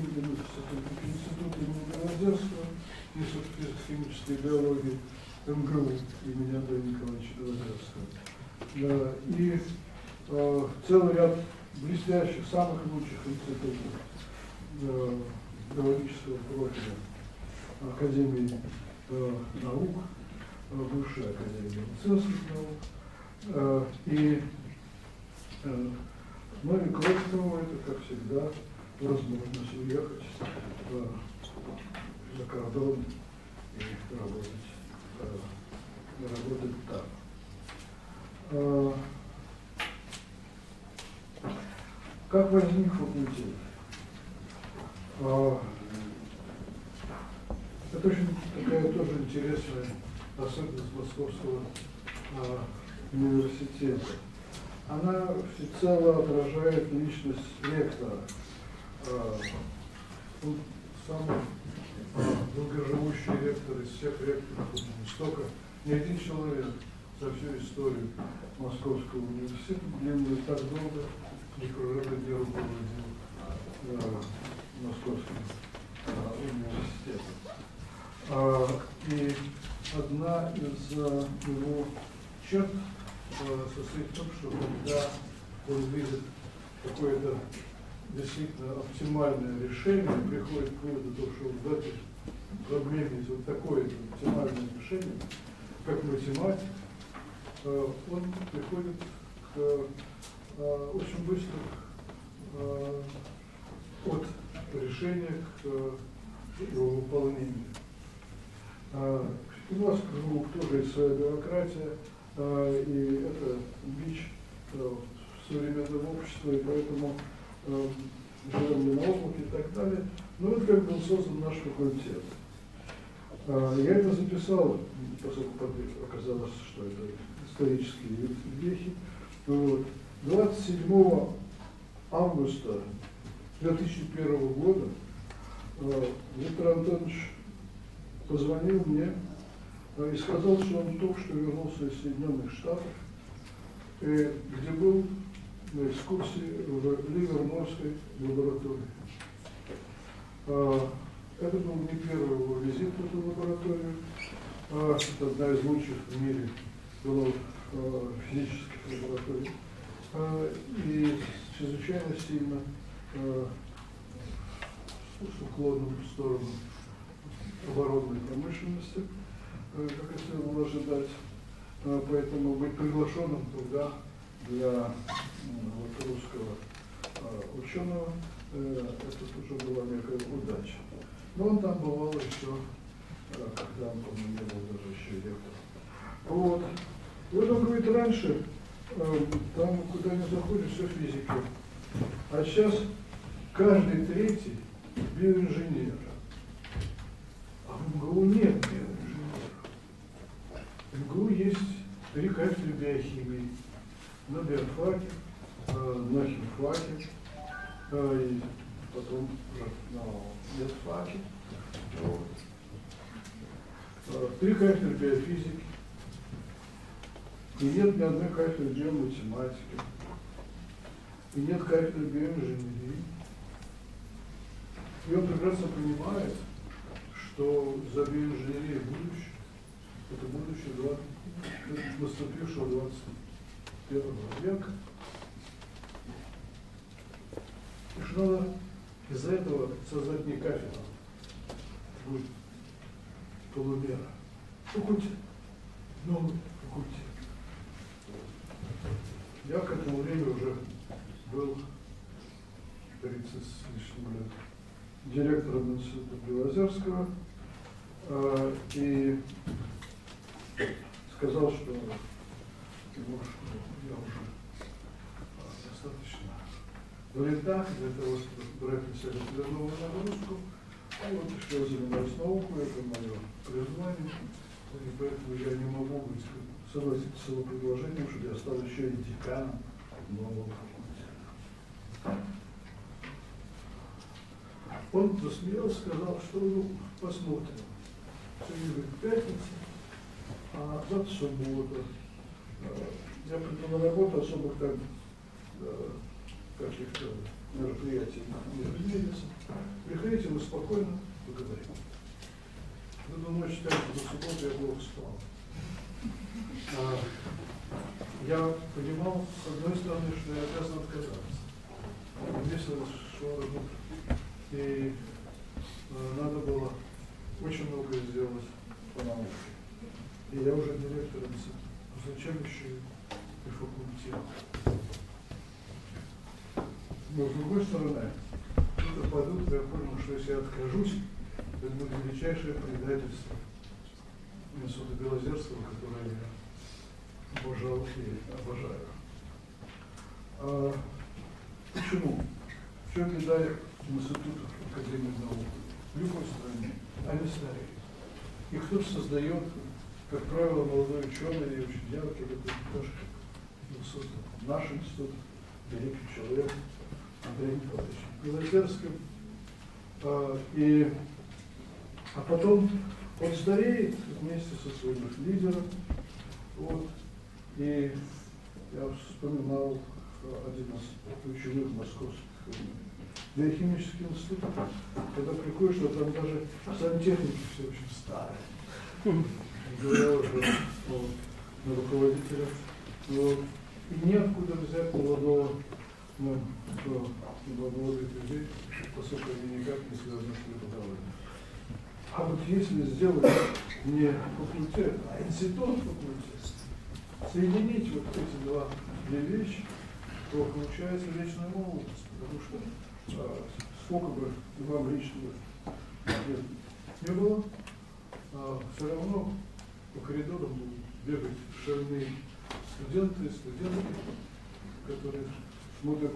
A: сотрудники института имени Белозерского, и физико-химической биологии МГУ имени Андрея Николаевича Белозерского. И э, целый ряд блестящих, самых лучших институтов э, биологического профиля Академии э, наук, бывшая Академия медицинских наук. Э, и э, ну и кроме того, это, как всегда, возможность уехать э, за кордон и работать, работать там. Как возник факультет? Это очень такая тоже интересная особенность Московского э, университета. Она всецело отражает личность ректора. Э, он самый э, долгоживущий ректор из всех ректоров столько, ни один человек за всю историю Московского университета длинную так долго не руководил э, Московским э, университетом. Э, и одна из его черт состоит в том, что когда он видит какое-то действительно оптимальное решение, приходит к выводу, что в этой проблеме есть вот такое оптимальное решение, как математик, э, он приходит к очень быстро от решения к его выполнению. У нас круг тоже есть своя бюрократия, э, и это бич э, современного общества, и поэтому э, живем не на облаке и так далее. Но вот как был создан наш факультет. Я это записал, поскольку оказалось, что это исторические вехи. Вот. 27 августа 2001 года Виктор Антонович позвонил мне Э, и сказал, что он только что вернулся из Соединенных Штатов, э, где был на экскурсии в Ливерморской лаборатории. А, это был не первый его визит в эту лабораторию, а это одна из лучших в мире было а, физических лабораторий. А, и чрезвычайно сильно с уклоном в сторону оборонной промышленности. Э, как и следовало ожидать. Э, поэтому быть приглашенным туда для вот, русского э, ученого, это тоже была некая удача. Но он там бывал еще, когда он, по-моему, не был даже еще ректором. Вот. Вот он говорит, раньше там, куда не заходишь, все физики. А сейчас каждый третий биоинженер. А в МГУ нет биоинженера. МГУ есть три кафедры биохимии. На биофаке, э, на химфаке, э, и потом на медфаке. Э, три кафедры биофизики. И нет ни одной кафедры биоматематики. И нет кафедры биоинженерии. И он прекрасно понимает, что за биоинженерией будущее это будущее 20, наступившего 21 века. И что надо из-за этого создать не кафедру, будет полумера, факультет, новый факультет. Я к этому времени уже был 30 с лишним лет директором института Белозерского э, и сказал, что ну, что я уже э, достаточно лета для того, чтобы брать на себя определенную нагрузку. А вот что я занимаюсь наукой, это мое признание, и поэтому я не могу быть согласиться с его предложением, чтобы я стал еще и деканом нового факультета. Он засмеялся, сказал, что ну, посмотрим. Сегодня пятница, а завтра суббота. Э, Я пришел на работу, особых там э, каких-то мероприятий не размерится. Приходите, мы спокойно поговорим. Вы думаете, считаете, до субботы я плохо спал. А, я понимал, с одной стороны, что я обязан отказаться. Весело шло работа. И э, надо было очень многое сделать по науке. И я уже директор института. Зачем еще и факультет? Но с другой стороны, тут опадут, я понял, что если я откажусь, это будет величайшее предательство института Белозерского, которое я обожал и обожаю. А, почему? В чем беда институтов Академии наук в любой стране? Они стареют. И кто создает, как правило, молодой ученый и очень яркий, это тоже институт, наш институт, великий человек Андрей Николаевич Белозерским. А, и, а потом он стареет вместе со своим лидером. Вот. И я вспоминал один из ключевых московских биохимический институт, когда приходишь, что там даже сантехники все очень старые. Говоря уже на руководителя. Вот. И неоткуда взять молодого, ну, кто, молодых людей, поскольку они никак не связаны с преподаванием. А вот если сделать не факультет, а институт факультет, соединить вот эти два две вещи, то получается вечная молодость, потому что а, сколько бы вам лично лет не было, а, все равно по коридорам бегать шальные студенты, студентки, которые смотрят,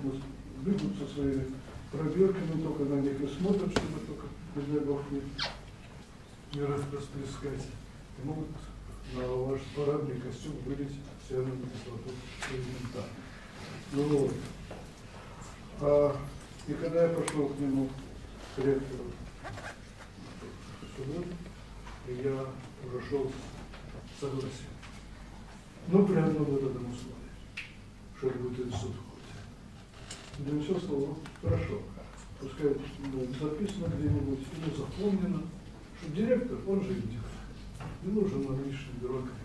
A: бегут со своими проверками, только на них и смотрят, чтобы только, не дай бог, не, не расплескать. И могут на ваш парадный костюм вылить северную кислоту элементарно. Ну вот. А, и когда я пошел к нему, к ректору, и я уже с согласием. Ну, при одном вот этом условии, что будет институт какой-то. Для все слово, хорошо. Пускай ну, записано где-нибудь или запомнено, что директор, он же идет. Не нужен нам лишний бюрократии.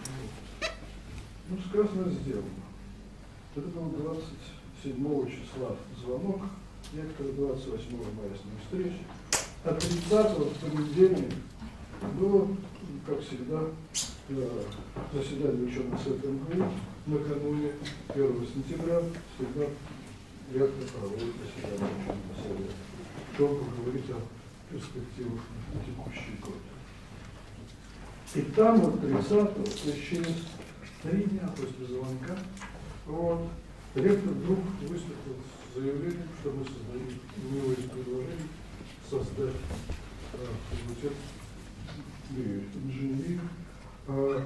A: Вот. Ну, сказано, сделано. Это было 27 числа звонок, некоторые 28 мая с ним встречи. А 30 в понедельник было, как всегда, э, заседание ученого совета МГУ накануне 1 сентября всегда редко проводит заседание ученого совета, чтобы поговорить о перспективах на текущий год. И там вот 30 то есть через три дня после звонка, вот, ректор вдруг выступил с заявлением, что мы создаем, у него есть предложение создать э, факультет инженерии э,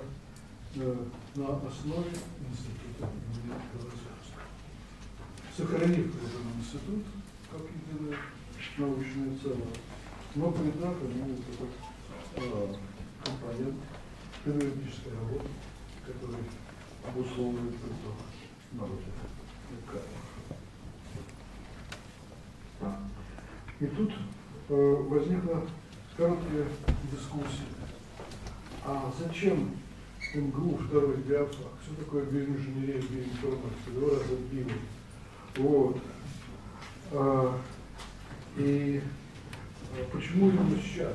A: э, на основе института. Сохранив при этом институт как единое научное целое, но придав ему такой э, компонент периодической работы, который обусловливает приток народа. И тут возникла короткая дискуссия. а зачем МГУ второй биофак? Что такое биоинженерия, биоинформатика? Два раза био. Вот. А, и а почему именно сейчас?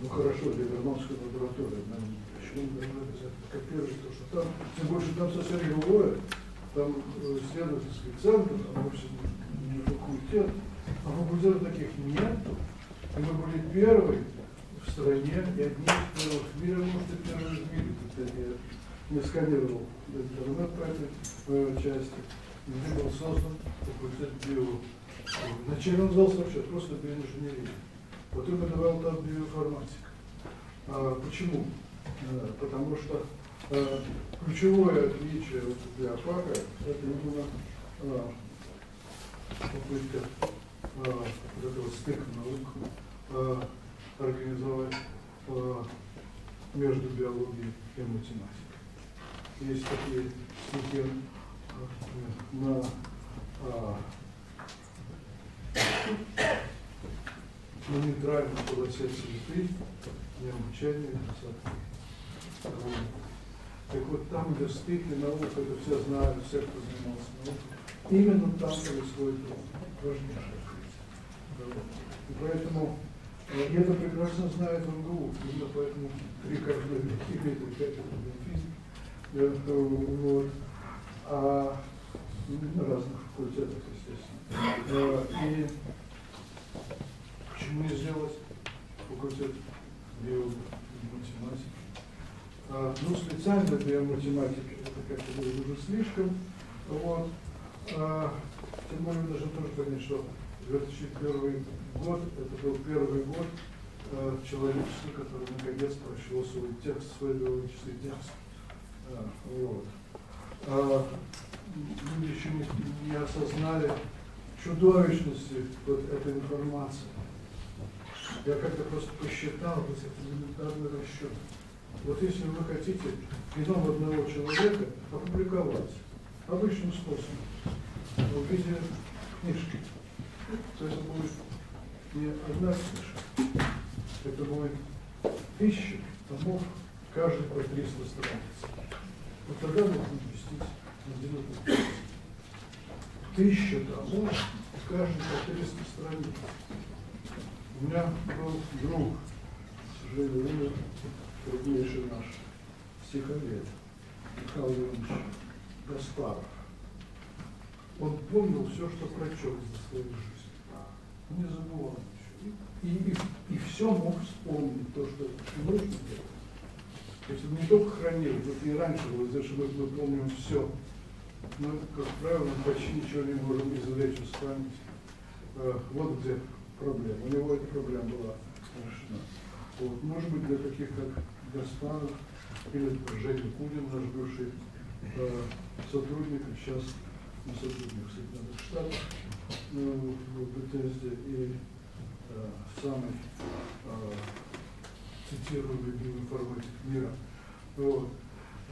A: Ну хорошо, для Вермонтской лаборатории, нам почему мы должны копировать то, что там, тем больше там совсем другое, там э, исследовательский центр, а вовсе не факультет, а факультетов таких нету. И мы были первые в стране и одни из первых в мире, может и первые в мире, хотя я не сканировал интернет по этой э, части, где был создан факультет био. Вначале он назывался вообще просто биоинженерия. Потом я добавил там биоинформатика. А, почему? А, потому что а, ключевое отличие вот для ФАКа это именно а, попытка вот этого стыка наук а, организовать а, между биологией и математикой. Есть такие а, на на нейтральной полосе цветы, необычайные красоты. Так вот там, где стык и наука, это все знают, все, кто занимался наукой, именно там происходит важнейшее. И поэтому и это прекрасно знает МГУ, именно поэтому три каждого имеет пять физик. Вот. А на разных факультетах, естественно. И Почему не сделать факультет биоматематики? А, ну, специально биоматематики это как-то будет уже слишком. Вот. А, тем более должны тоже что 2001 год, это был первый год а, человечества, который наконец прочел свой текст, свой биологический текст. А, вот. А, люди еще не, не осознали чудовищности вот этой информации. Я как-то просто посчитал, то есть это элементарный расчет. Вот если вы хотите геном одного человека опубликовать обычным способом, в виде книжки, то это будет не одна книжка, это будет тысячи томов, каждый по 300 страниц. Вот тогда можно уместить на 90 Тысяча томов, каждый по 300 страниц. У меня был друг, к сожалению, крупнейший наш стиховед, Михаил Иванович Гаспаров. Он помнил все, что прочел за свою жизнь. Не забывал ничего. И, и, и все мог вспомнить, то, что нужно делать. То есть он не только хранил, вот и раньше было, что мы, помним все. Но, как правило, мы почти ничего не можем извлечь из памяти. А, вот где проблем. У него эта проблема была решена. Вот. Может быть, для таких, как Гаспаров или Женя Кудин, наш бывший э, сотрудник, сейчас сотрудник Соединенных Штатов ну, в Бетезде и э, самый э, цитируемый биоинформатик мира. Вот.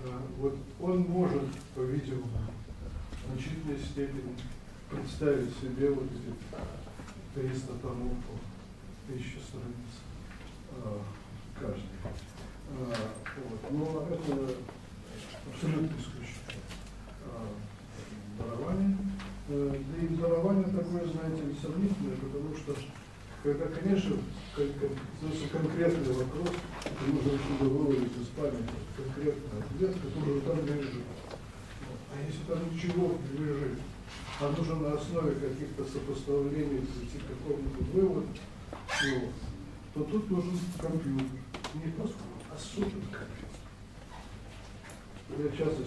A: Э, вот он может, по-видимому, в значительной степени представить себе вот эти 300 томов по 1000 страниц каждый. Вот. Но это абсолютно исключительно дарование. Э, да и дарование такое, знаете, сомнительное, потому что когда, конечно, задается конкретный вопрос, нужно отсюда выводить из памяти конкретный ответ, который там лежит. А если там ничего не лежит, а нужно на основе каких-то сопоставлений прийти к какому-то выводу, ну, то тут нужен компьютер. Не просто, а суперкомпьютер. Я часто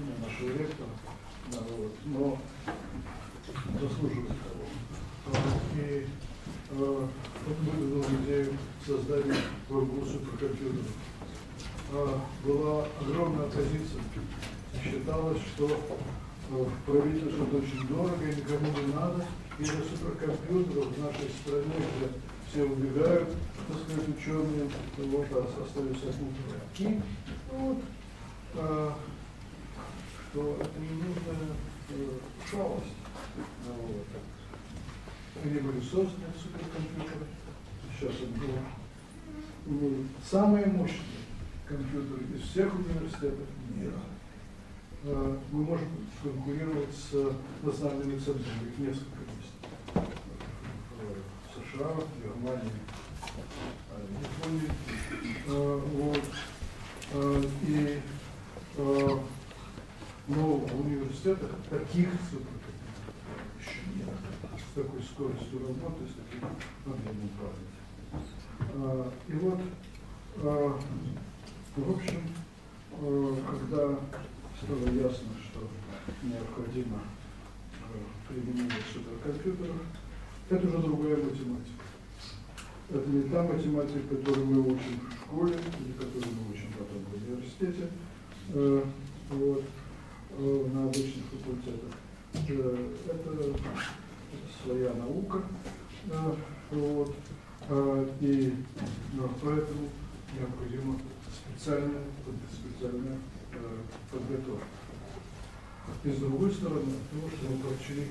A: ну, нашего ректора, да, вот, но заслуживает того. И э, вот выдвинул идею создания в МГУ суперкомпьютеров. А, была огромная оппозиция. Считалось, что правительству это очень дорого, и никому не надо. И за суперкомпьютеров в нашей стране, где все убегают, так сказать, ученые, вот, а остаются культуры. И вот, а, что это ненужная э, шалость. Вот. Они были созданы суперкомпьютеры, сейчас это было м, самые мощные компьютеры из всех университетов мира. Э, Мы можем конкурировать с национальными центрами, их несколько есть. В США, в Германии, э, в Японии. Э, Вот. Э, И э, но в университетах таких еще нет. С такой скоростью работы, с таким объемом памяти. А, И вот, а, в общем, э, когда стало ясно, что необходимо применение суперкомпьютеров, это уже другая математика. Это не та математика, которую мы учим в школе, или которую мы учим потом в университете, вот, на обычных факультетах. Э, Это, своя наука, э, вот, э, и э, поэтому необходима специальная, специальная э, подготовка. И с другой стороны, то, что мы прочли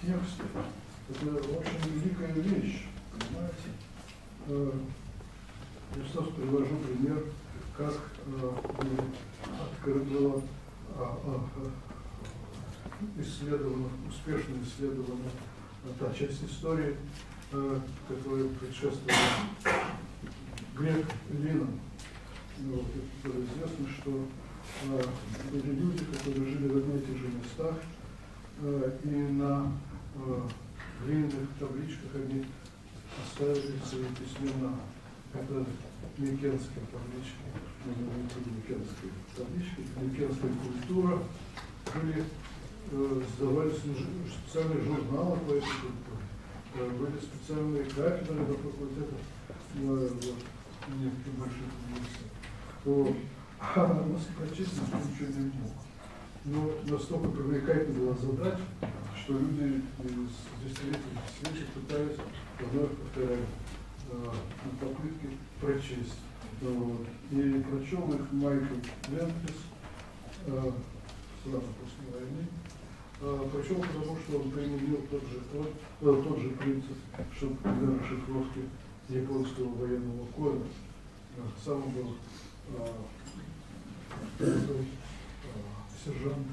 A: тексты, это очень великая вещь, понимаете? Э, Я сейчас привожу пример, как э, а, а, а, исследована, успешно исследована та часть истории, э, которая предшествовала грек Линам. Ну, вот, это известно, что были люди, которые жили в одних и тех же местах, и на глиняных табличках они оставили свои письмена. Это Микенские таблички, Микенские таблички, Микенская культура. Были, э, сдавались жу- специальные журналы по этой культуре. Э, Были специальные кафедры на факультетах, э, вот, некоторых больших университетов. Вот. А нас прочесть никто ничего не мог. Но настолько привлекательна была задача, что люди из десятилетий свечи пытались вновь повторять э, попытки прочесть. Вот. И прочел их Майкл Ленкис э, сразу после войны. Э, Прочел потому, что он применил тот же, код, э, тот же принцип, что для расшифровки японского военного кода. Э, Сам был э, э, сержант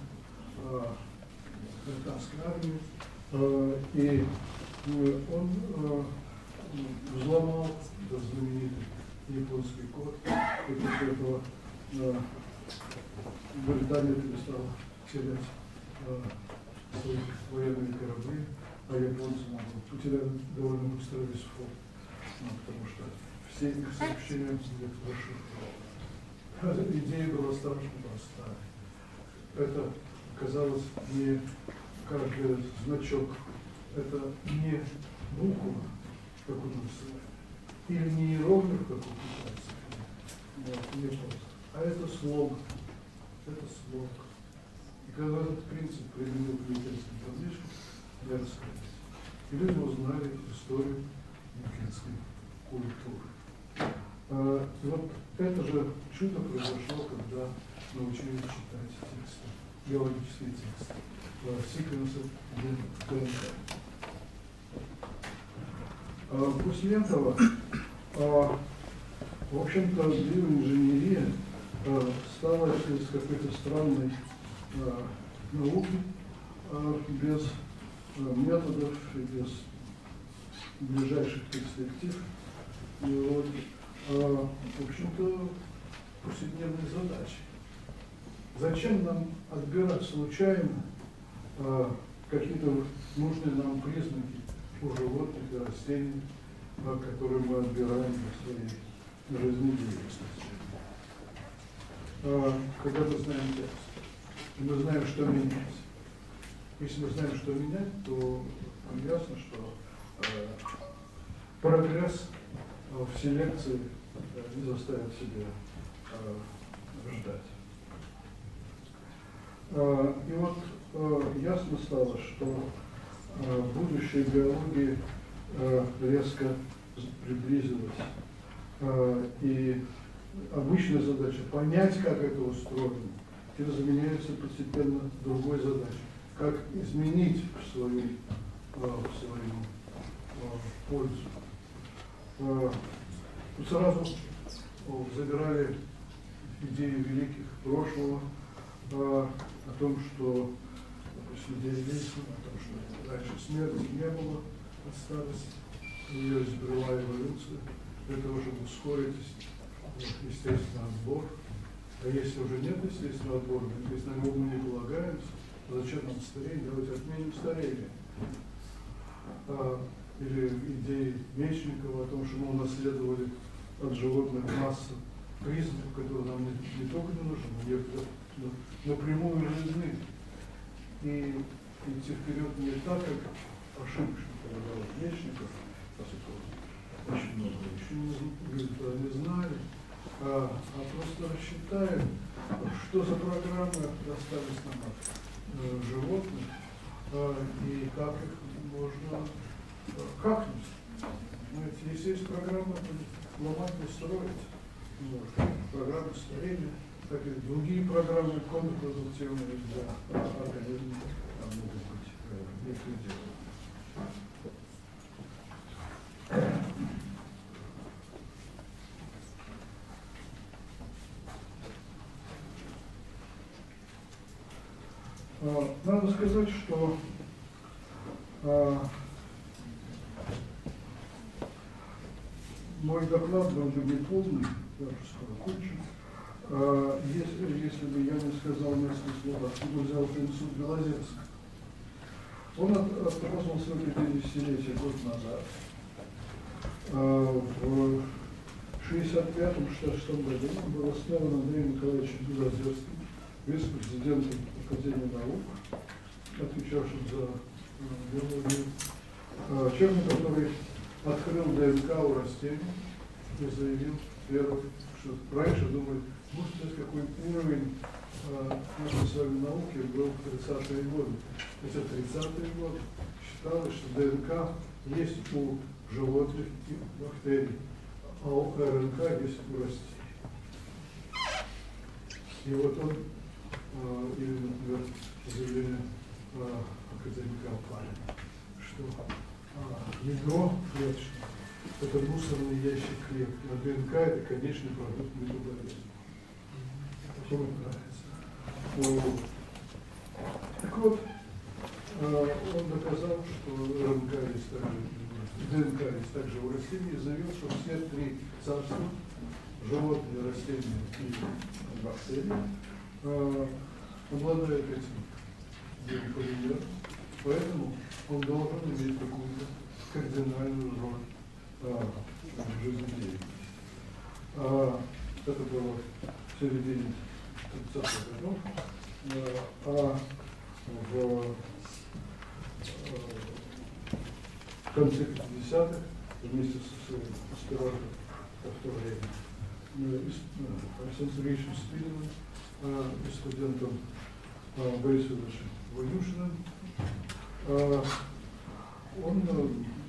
A: британской армии. И он взломал знаменитый японский код, и после этого э, Британия перестала терять э, свои военные корабли, а японцы наоборот, потеряли довольно быстро весь флот, ну, потому что все их сообщения были расшифрованы. Идея была страшно простая. Это казалось не как значок, это не буква, как у нас, или не иероглиф, как у китайцев, а это слог, это слог. И когда этот принцип применил к микенским табличкам, я раскрылся. И люди узнали историю микенской культуры. А, и вот это же чудо произошло, когда научились читать тексты, биологические тексты, э, секвенсы ДНК. А, После этого, а, в общем-то, биоинженерия а, стала из какой-то странной науки, без методов и без ближайших перспектив. И вот, в общем-то, повседневные задачи. Зачем нам отбирать случайно какие-то нужные нам признаки у животных и растений, а, которые мы отбираем для своей жизнедеятельности? А, Когда мы знаем текст, мы знаем, что менять. Если мы знаем, что менять, то нам ясно, что э, прогресс э, в селекции э, не заставит себя ждать. И вот э, ясно стало, что будущее биологии э, резко приблизилось. Э, И обычная задача понять, как это устроено, теперь заменяется постепенно другой задачей. Как изменить в свою, э, в свою э, пользу. Э, Тут сразу забирали идеи великих прошлого о том, что допустим, о раньше смерти не было от старости, ее избрала эволюция для того, чтобы ускорить естественный отбор. А если уже нет естественного отбора, если на него мы не полагаемся, то зачем нам старение? Давайте отменим старение. А, или идеи Мечникова о том, что мы унаследовали от животных массу признаков, которые нам не, не только не нужны, но но напрямую нужны. И идти вперед не так, как ошибочно полагал Мечников, поскольку очень много еще не, не знали, а, а просто рассчитаем, что за программы достались нам от э, животных э, и как их можно э, хакнуть. Знаете, если есть программа, то ломать не строить. Может, программы старения, так и другие программы контрпродуктивные для организма могут быть ликвидированы. Надо сказать, что а, мой доклад был бы неполный, я уже скоро кончу. А, если, если бы я не сказал несколько слов, откуда взял институт Белозерск. Он от, отпраздновал свое 50-летие год назад. В 65-66 году был основан Андреем Николаевичем Белозерским, вице-президентом Академии наук, отвечавшим за биологию. Человек, который открыл ДНК у растений и заявил первый, что раньше думали, может сказать, какой уровень э, нашей с вами науки был в 30-е годы. То есть в 30-е годы считалось, что ДНК есть у животных и бактерий, а у РНК есть у растений. И вот он, э, или, например, заявление э, академика Палина, что э, ядро клеточное – это мусорный ящик клетки, а ДНК – это конечный продукт метаболизма. Кому нравится. Так вот, э, он доказал, что РНК есть также, ДНК есть также у растений, и заявил, что все три царства, животные, растения и бактерии, э, обладают этим генополимером, поэтому он должен иметь какую-то кардинальную роль э, в. А, это было в середине 30-х годов, э, а в конце 50-х вместе своим аспирантом в то время Александром Сергеевичем Спириным и он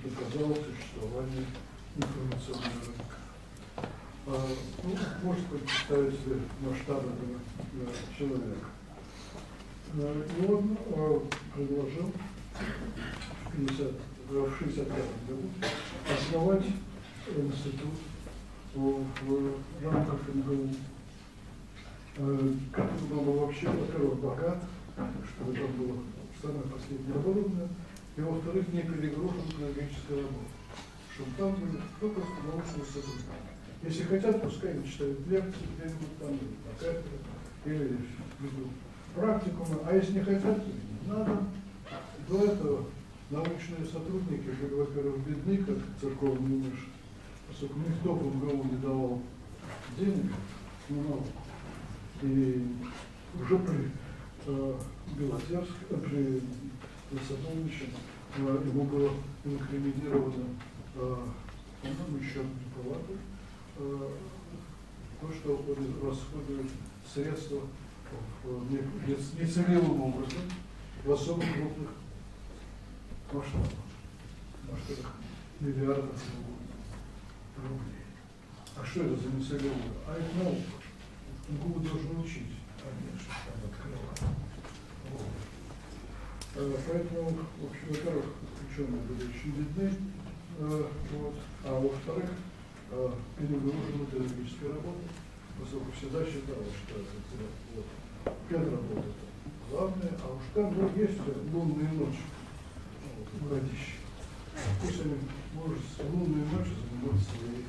A: доказал существование информационного рынка. Ну, может представить себе масштаб этого человека. И он предложил в 50 в 65 году основать институт в, рамках МГУ, который был бы вообще, во-первых, богат, чтобы там было самое последнее оборудование, и, во-вторых, не перегружен педагогической работой, чтобы там были только научные сотрудники. Если хотят, пускай читают лекции где-нибудь там, или на или ведут практикумы, а если не хотят, не надо. До этого научные сотрудники были, во-первых, бедны, как церковные мыши, поскольку никто в МГУ не давал денег много. И уже при э, Белозерске, э, при Садовиче э, ему было инкриминировано, э, по-моему, еще палаты, э, то, что он расходует средства в нецелевым образом в особо крупных масштабах, масштабах миллиардов рублей. А что это за нецелевую? А это наука. МГУ должен учить, а не что там открывать. Вот. А, поэтому, в общем, во-первых, ученые были очень бедны, э, вот, а во-вторых, э, перегружена педагогической работой, поскольку всегда считалось, что это вот, педработа главное, а уж там ну, есть лунные ночи в городище. Пусть они, может, лунные ночи заниматься своей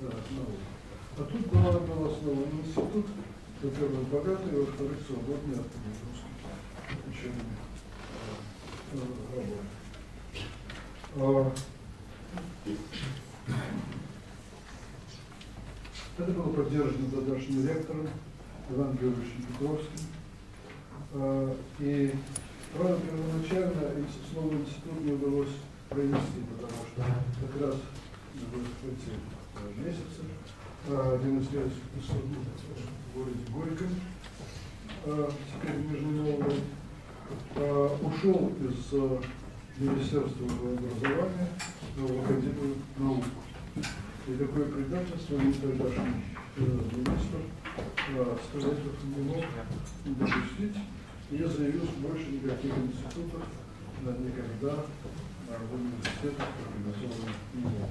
A: да, наукой. А тут была, была основан институт, во-первых, богатый, во-вторых, свободный от учебными э, работами. А, это было поддержано тогдашним ректором Иваном Георгиевичем Петровским. А, и, правда, первоначально снова институт не удалось провести, потому что как раз в эти месяцы а, один из институтов в городе Горьком, а, теперь Нижний Новгород, ушел из Министерства образования в Академию наук. И такое предательство не тогдашний министр Столетов не мог допустить. И заявил, что больше никаких институтов никогда в университетах организовано не будет.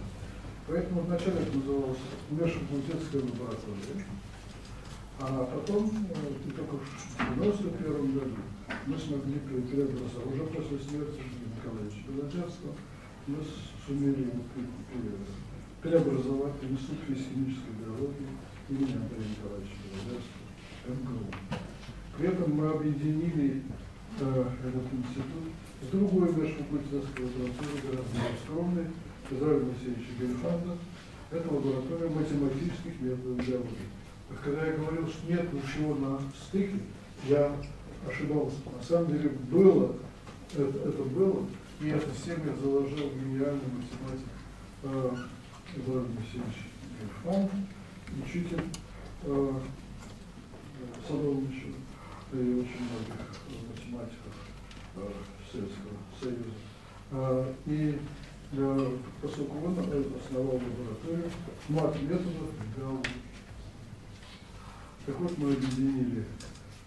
A: Поэтому вначале это называлось межфакультетская лаборатория, а потом, и только в 1991 году, мы смогли преобразовать, уже после смерти Николаевича Белозерского, мы сумели преобразовать Институт физико-химической биологии имени Андрея Николаевича Белозерского, МГУ. При этом мы объединили э, этот институт с другой межфакультетской лабораторией, гораздо более скромной, Израиля Васильевича Гельфанда. Это лаборатория математических методов биологии. Когда я говорил, что нет ничего на стыке, я ошибался. На самом деле было, это, это было, и это семя заложил гениальный математик э, Эдуард Васильевич Гельфан, учитель э, Садовничева и очень многих математиков э, Советского Союза. Э, и э, поскольку он основал лабораторию мат методов биологии. Так вот, мы объединили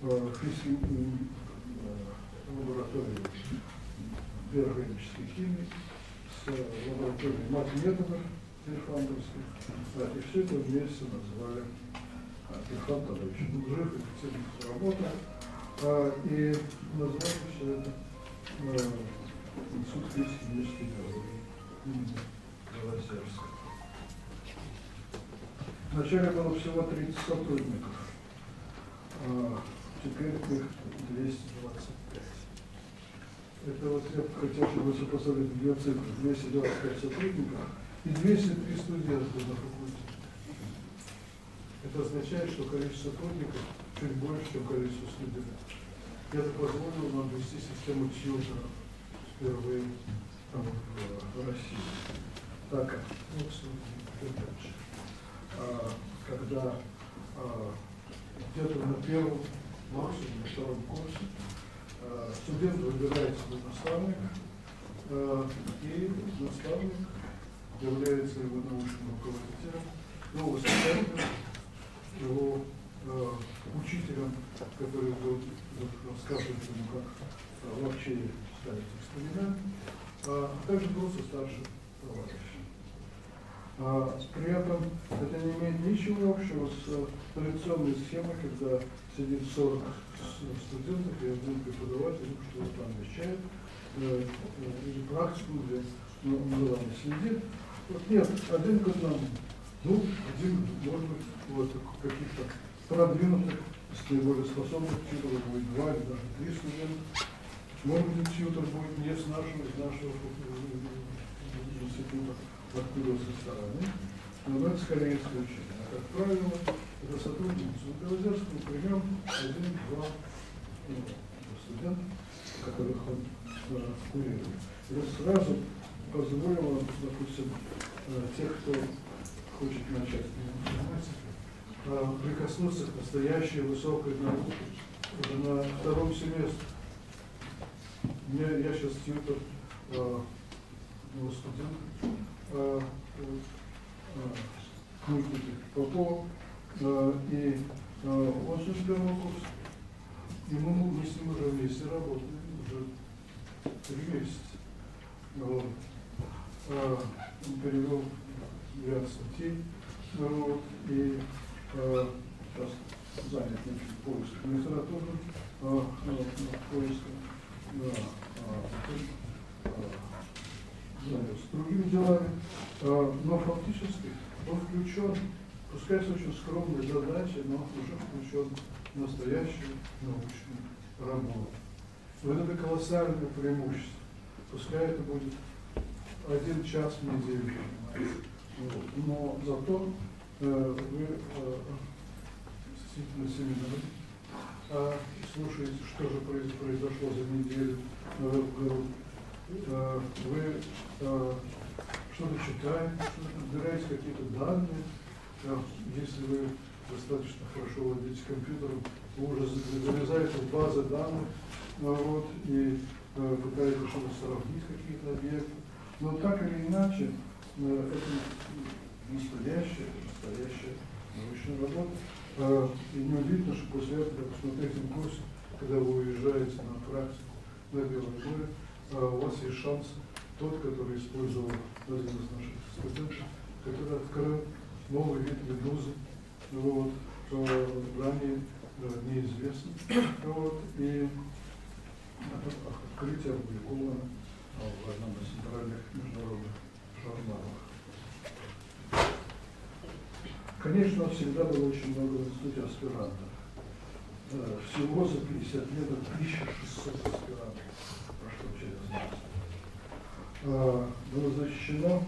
A: э, э, лабораторию биохимической химии с лабораторией мат-методов Ирфандовских. Да, и все это вместе назвали еще был жив, эффективно работа. А, и назвали все это Институт физико-химической биологии имени Белозерска. Вначале было всего 30 сотрудников, а теперь их 225. Это вот я хотел, чтобы вы сопоставили две цифры. 225 сотрудников и 203 студента на факультете. Это означает, что количество сотрудников чуть больше, чем количество студентов. Это позволило нам ввести систему тьютера впервые там, в, в России. Так, ну, дальше. А, когда а, где-то на первом, максимум на втором курсе а, студент выбирает свой наставник, а, и наставник является его научным руководителем, его воспитателем, его э, учителем, который будет рассказывать ему, как э, вообще ставить эксперимент, а также просто старший товарищ. А, при этом это не имеет ничего общего с традиционной схемой, когда сидит 40 студентов и один преподаватель что-то там вещает, э, э, или практику, где ну, за вами следит. Вот нет, один к одному. Ну, один, может быть, вот каких-то продвинутых, если более способных тьюторов будет два или даже три студента. Может быть, тьютор будет не с нашего, из нашего института, откуда со стороны, но это скорее исключение. А как правило, это сотрудники Белозерского примем один-два ну, студента, которых он э, курирует. И сразу позволило, допустим, э, тех, кто хочет начать э, прикоснуться к настоящей высокой науке уже на втором семестре. Я, я сейчас тьютер э, ну, студент э, э, Попова, э, и э, он же первого курса. И мы, мы с ним уже вместе работали, уже три месяца. Вот. Он перевел ряд статей, Вот, и э, сейчас занят значит, поиском литературы, э, э, поиском, э, э, занят с другими делами, э, но фактически он включен, пускай с очень скромной задачей, но уже включен в настоящую научную работу. Вот это колоссальное преимущество. Пускай это будет один час в неделю. Вот. Но зато э, вы э, действительно семинары э, слушаете, что же произошло за неделю в году. Э, вы э, что-то читаете, что-то набираете какие-то данные. Э, если вы достаточно хорошо владеете компьютером, вы уже залезаете в базы данных э, вот, и э, пытаетесь что-то сравнить, какие-то объекты. Но так или иначе, э, это настоящая, настоящая научная работа. Э, и неудивительно, что после этого, как на третьем когда вы уезжаете на практику на Белое море, э, у вас есть шанс тот, который использовал один из наших студентов, который открыл новый вид медузы, вот, ранее неизвестный. Вот, и открытие опубликовано в одном из центральных международных журналах. Конечно, всегда было очень много в институте аспирантов. Всего за 50 лет 1600 аспирантов прошло через нас. Было защищено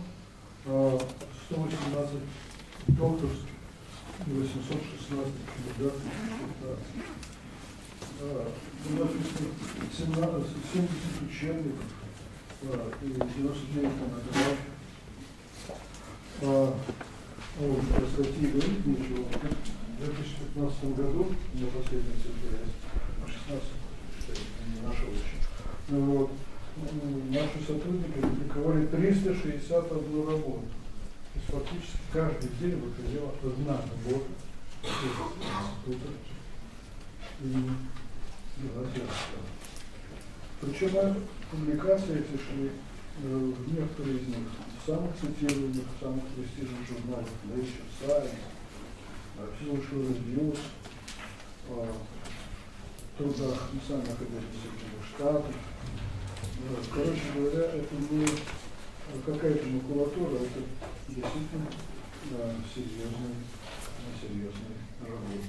A: 118 докторских и 816 кандидатов нас 70 учебников и 99 монографий. О статье говорить нечего. В 2015 году, на цифре, на 16 не нашел еще, вот, наши сотрудники опубликовали 361 работу. То есть фактически каждый день выходила одна работа института. И, и Причем публикации эти шли э, некоторые из них самых цитируемых, самых престижных журналах Nature, Science, Physical Reviews, трудах Национальной академии Соединенных Штатов. Короче говоря, это не какая-то макулатура, это действительно да, серьезный, серьезный работа.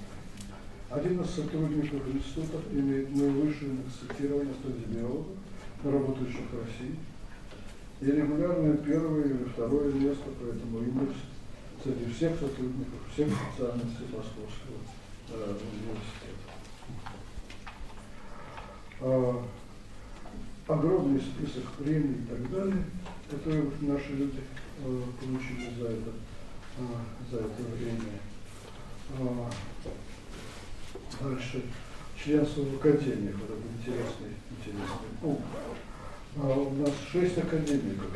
A: Один из сотрудников института имеет наивысшее цитирование среди биологов, работающих в России, и регулярное первое или второе место по этому индексу среди всех сотрудников, всех специальностей Московского э, университета. А, огромный список премий и так далее, которые наши люди э, получили за это, э, за это время. А, Дальше членство в академиях, вот это интересный, интересный пункт. А у нас шесть академиков,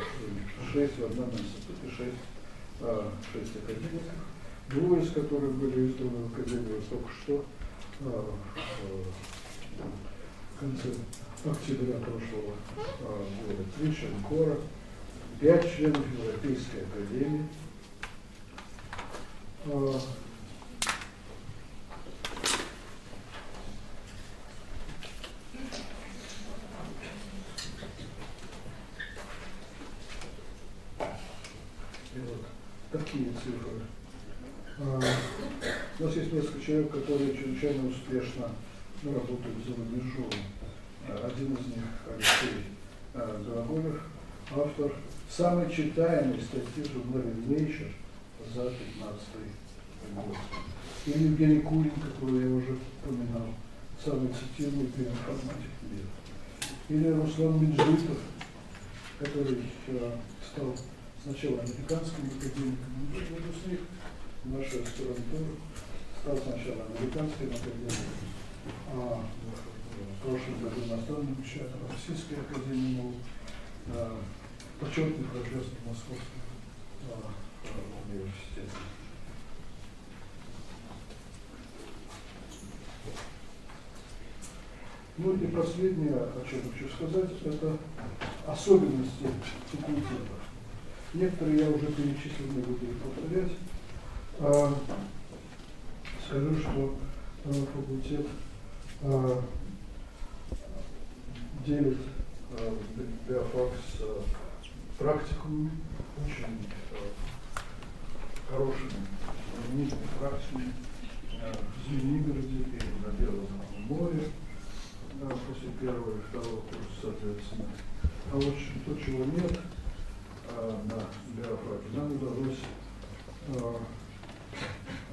A: шесть в одном институте, шесть, а, шесть академиков, двое из которых были изданы в Академию только что а, в конце октября прошлого а, года. Три члена пять членов Европейской академии, а, такие цифры. А, у нас есть несколько человек, которые чрезвычайно успешно работают за рубежом. Один из них Алексей а, Дорогоев, автор самой читаемой статьи в журнале Nature за 15 год. И Евгений Курин, которого я уже упоминал, самый цитируемый биоинформатик мира. Или Руслан Минджитов, который а, стал сначала американским академиком, но выпускник нашей аспирантуры стал сначала американским академиком, а в прошлом году иностранным ученым Российской академии наук, а, почетный профессор Московского а, университета. Ну и последнее, о чем хочу сказать, это особенности факультета. Некоторые я уже перечислил, не буду их повторять. А, скажу, что факультет а, делит а, биофак с а, очень а, хорошими, знаменитыми практиками а, в Звенигороде и на Белом море после первого и второго курса, соответственно. А вот то, чего нет на биофаке, нам удалось а,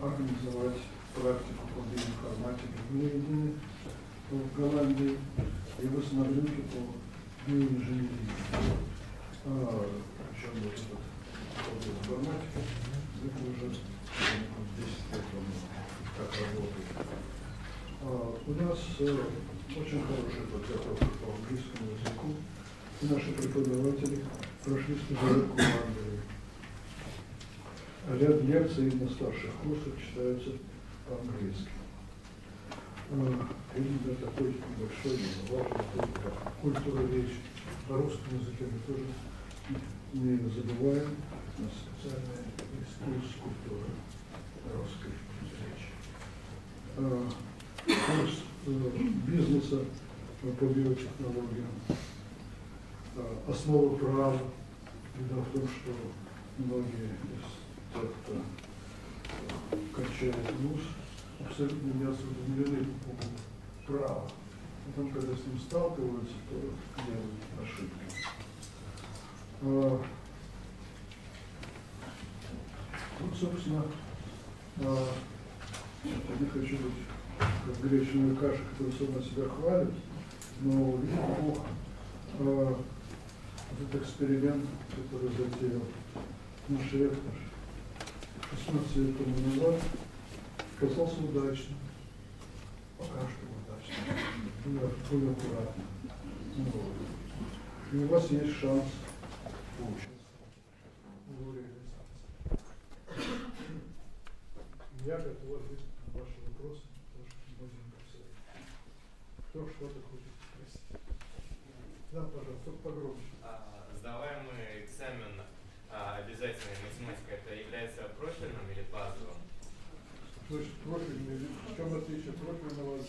A: организовать практику по биоинформатике в Лейдене, в Голландии, и в по биоинженерии. А, причем вот этот по биоинформатике, это уже 10 лет он так работает. А, у нас э, очень хорошая подготовка по английскому языку. Наши преподаватели прошли стажировку в Англии. Ряд лекций на старших курсах читаются по-английски. Видно, такой большой, важный культура речи. На русском языке мы тоже не забываем на специальный курс культуры русской речи. Курс бизнеса по биотехнологиям. Основа права. Беда в том, что многие из тех, кто кончает вуз, абсолютно не осведомлены по права. Потом, когда с ним сталкиваются, то делают ошибки. А, тут, собственно, а, я не хочу быть как гречневая каша, которая сама себя хвалит, но, а, этот эксперимент, который затеял наш ректор 16 лет тому назад, казался удачным. Пока что удачным. Было, было аккуратно. Вот. И у вас есть шанс реализации. Я готов ответить на ваши вопросы, потому что будем обсудить. Кто что-то хочет спросить? Да, пожалуйста, погромче.
B: А, Сдаваемый экзамен а, обязательной математика это является профильным или базовым?
A: Значит, профильный, в чем отличие профильного от базового?
B: На базовое включает в себя обычный курс математики, а профильное более углубленное, а, более углубленные темы, как э, статика, теория.
A: Не-не-не, понимаете, это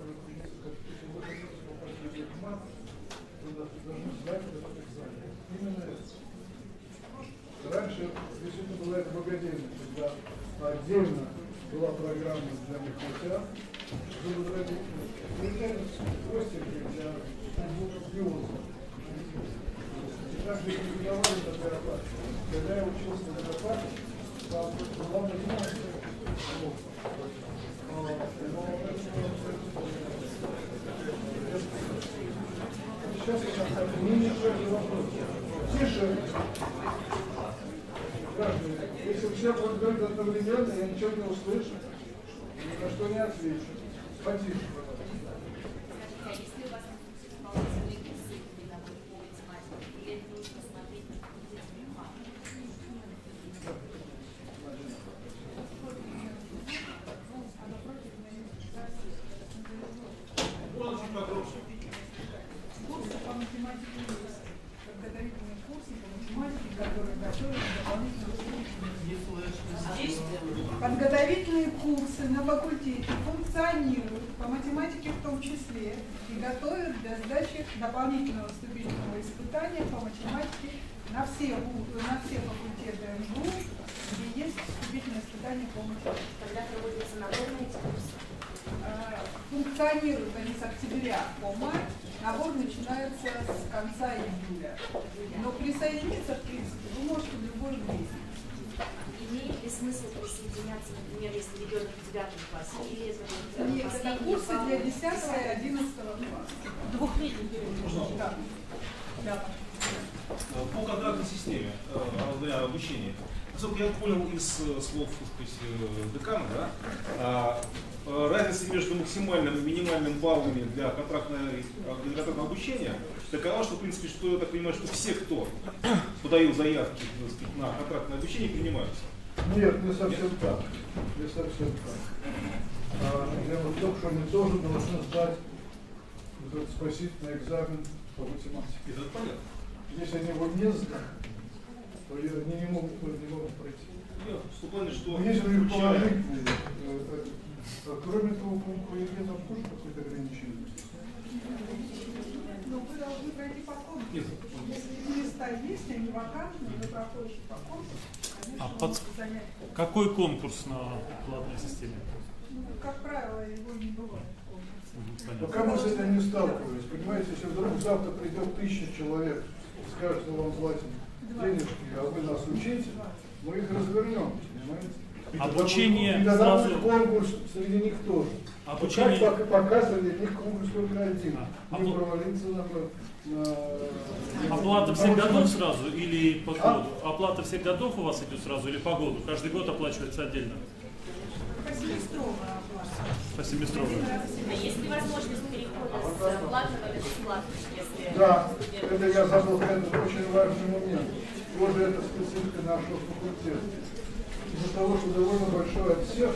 C: обучения такова, что, в принципе, что я так понимаю, что все, кто подают заявки так сказать, на контрактное обучение, принимаются.
A: Нет, не совсем так. Не совсем так. А, дело в том, что они тоже должны сдать этот спасительный экзамен по математике.
C: Это понятно.
A: Если они его не сдают, то они не могут, не могут пройти.
C: Я в плане, что
A: Но есть у них э, э, Кроме того, по ЕГЭ там тоже какое-то ограничение.
D: Должны пройти по конкурсу. Если места есть, они вакантные, вы проходите по конкурсу, конечно,
E: А под-
D: занять.
E: Какой конкурс на платной системе?
D: Ну, как правило, его не бывает.
E: понятно.
A: Пока мы с этим не сталкивались, понимаете, если вдруг завтра придет тысяча человек, скажет, что вам платим денежки, а вы нас учите, мы их развернем, понимаете?
E: Обучение сразу-
A: конкурс среди них тоже.
E: Обучение-
A: Пока, пока, пока среди них конкурс только один.
E: А,
A: не провалиться на, на...
E: Оплата всех годов сразу или по
A: А?
E: году? Оплата всех годов у вас идет сразу или по году? Каждый год оплачивается отдельно?
D: Посеместровая оплата.
E: По семестровой.
F: А есть ли возможность перехода с платного на бесплатный, если
A: Да, это я забыл это очень важный момент. Тоже это специфика нашего факультета. Из-за того, что довольно большой отсев,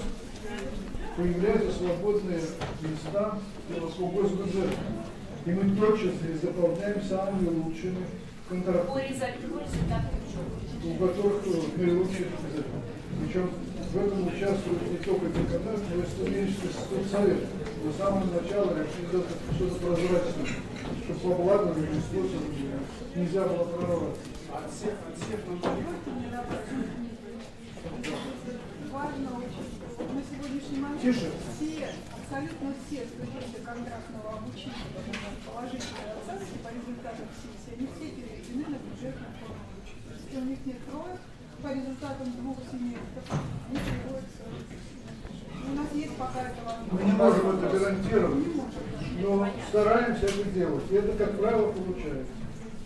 A: появляются свободные места по госбюджету. И мы тотчас их заполняем самыми лучшими контрактами, у которых наилучшие специалисты. Причем в этом участвует не только деканат, но и студенческий студсовет. Мы с самого начала решили сделать что-то прозрачное, чтобы или способом нельзя было прорваться.
D: Важно очень, что на сегодняшний момент
A: Тише.
D: все, абсолютно все студенты контрактного обучения положительные оценки по результатам сессии, они все переведены на бюджетную форму обучения. У них нет троек, по результатам двух семестров, они переводятся. У нас есть пока это
A: Мы не можем это гарантировать, но стараемся это делать. И это, как правило, получается.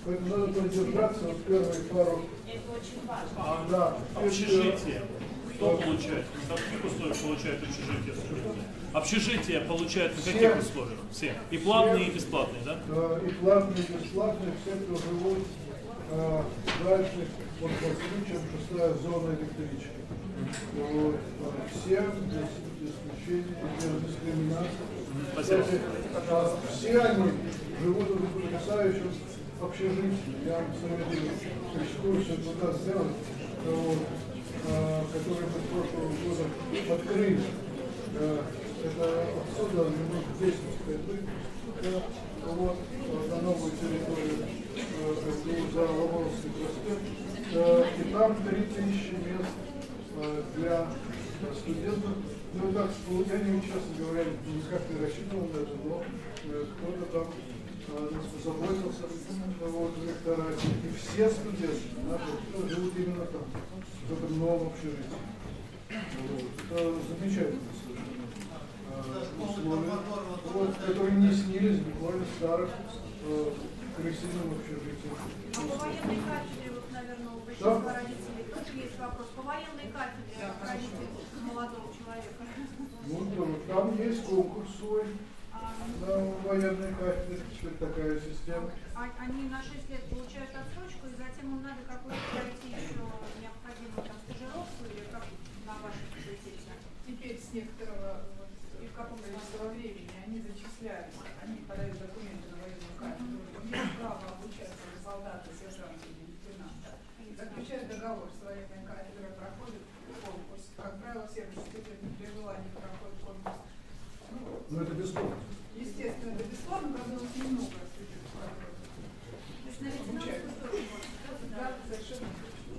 A: Поэтому надо поддержаться вот первые пару.
F: Это очень важно.
E: А
A: Да,
E: общежитие? Кто получает? На каких условиях получает общежитие студенты? Общежитие получают на каких
A: Все.
E: условиях? Все. И платные, и бесплатные, да?
A: Э, И платные, и бесплатные, все, кто живут э, дальше от Москвы, чем шестая зона электрички. Вот. Э, Все, без исключения, без дискриминации.
E: Спасибо.
A: Кстати, а, все они живут в потрясающем общежитии. Я советую экскурсию туда сделать, вот, а, который мы прошлого года открыли. Э, Это отсюда минут 10 ходьбы э, вот, э, на новую территорию э, за Ломовский проспект. Э, И там 3000 мест э, для студентов. Ну так, ну, я не честно говоря, никак не рассчитывал это, но э, кто-то там э, заботился э, вот, ректорате. И все студенты наши э, живут именно там, в этом новом общежитии. Вот. Это замечательно совершенно э, условия, вот, которые не снились буквально в старых э, крысином общежитиях.
G: А по военной кафедре, вот, наверное, у большинства родителей тоже есть вопрос. По военной кафедре родителей молодого человека.
A: Ну, да, там есть конкурс свой
G: А,
A: на военной кафедре, теперь такая система.
G: а- Они на 6 лет получают отсрочку, и затем им надо какую-то пройти еще необходимую там стажировку или как на вашем факультете.
D: Теперь с некоторого вот, и в каком количества времени они зачисляются, они подают документы на военную кафедру, имеют право обучаться у солдата, сержанта или лейтенанта. Заключают договор с военной кафедрой, проходят конкурс. Как правило, все студенты при желании проходят конкурс. Ну,
A: Но это бесплатно.
D: естественно, это бесплатно, правда, очень много студентов проходит.
G: То есть на лейтенантскую тоже можно.
D: Да, совершенно точно.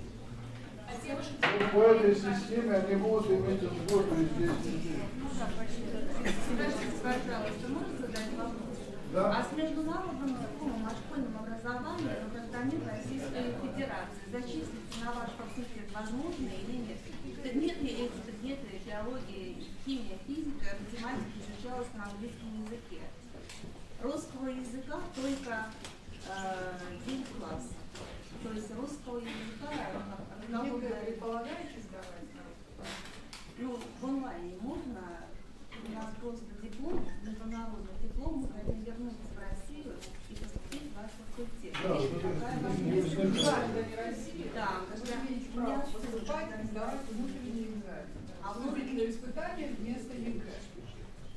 F: А девушек
A: Ну, по этой системе они будут иметь и здесь.
G: Ну
H: пожалуйста, можно задать вопрос?
A: Да?
H: А с международным ну, школьным образованием гражданин Российской Федерации зачислиться на ваш факультет возможно или нет? Предметы эти предметы биология, химия, физика, математика изучалась на английском языке. Русского языка только э, 9 классов. То есть русского языка
D: налоги предполагаете сдавать?
H: Ну, в онлайне можно. У нас просто диплом, международный диплом, мы хотим вернуться в Россию и поступить в ваш факультет.
A: Да,
D: граждане России,
H: да,
D: имеете право поступать и сдавать внутренние экзамены.
H: А
D: внутренние испытания вместо ЕГЭ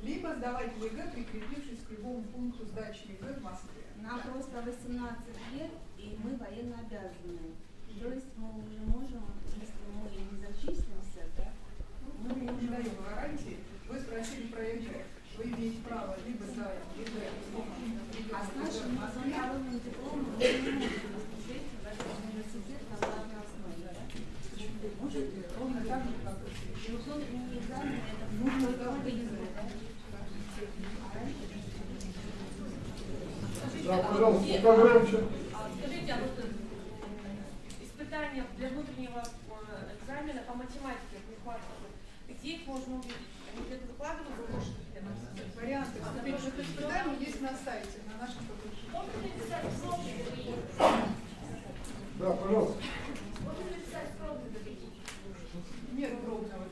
D: либо сдавать ЕГЭ, прикрепившись к любому пункту сдачи ЕГЭ в Москве.
H: Нам просто 18 лет, и мы военнообязаны. То есть мы уже можем, если мы не зачислимся, да? Ну,
D: мы не даем гарантии. Вы спросили про ЕГЭ. Вы имеете право либо за ЕГЭ, либо
H: А с нашим международным дипломом вы не можете поступить в этот университет на платной основе, да?
D: Можете ровно так же, как и
H: условные экзамены, ну, это
D: нужно организовать.
H: Да,
A: пожалуйста, погромче.
D: это есть на сайте, на нашем факультете.
A: Да, пожалуйста.
F: Можно написать пробный
D: Нет пробного этого.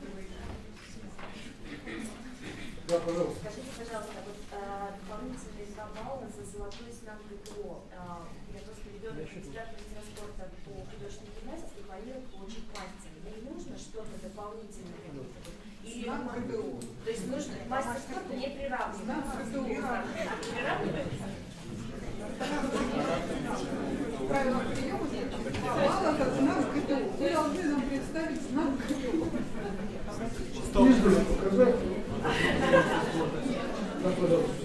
A: Да, пожалуйста.
D: правилам приема называлось как знак ГТО. Вы должны нам представить знак ГТО.
A: Нижнюю показать. Так, пожалуйста.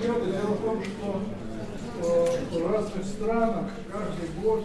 A: Дело в том, что э, в разных странах каждый год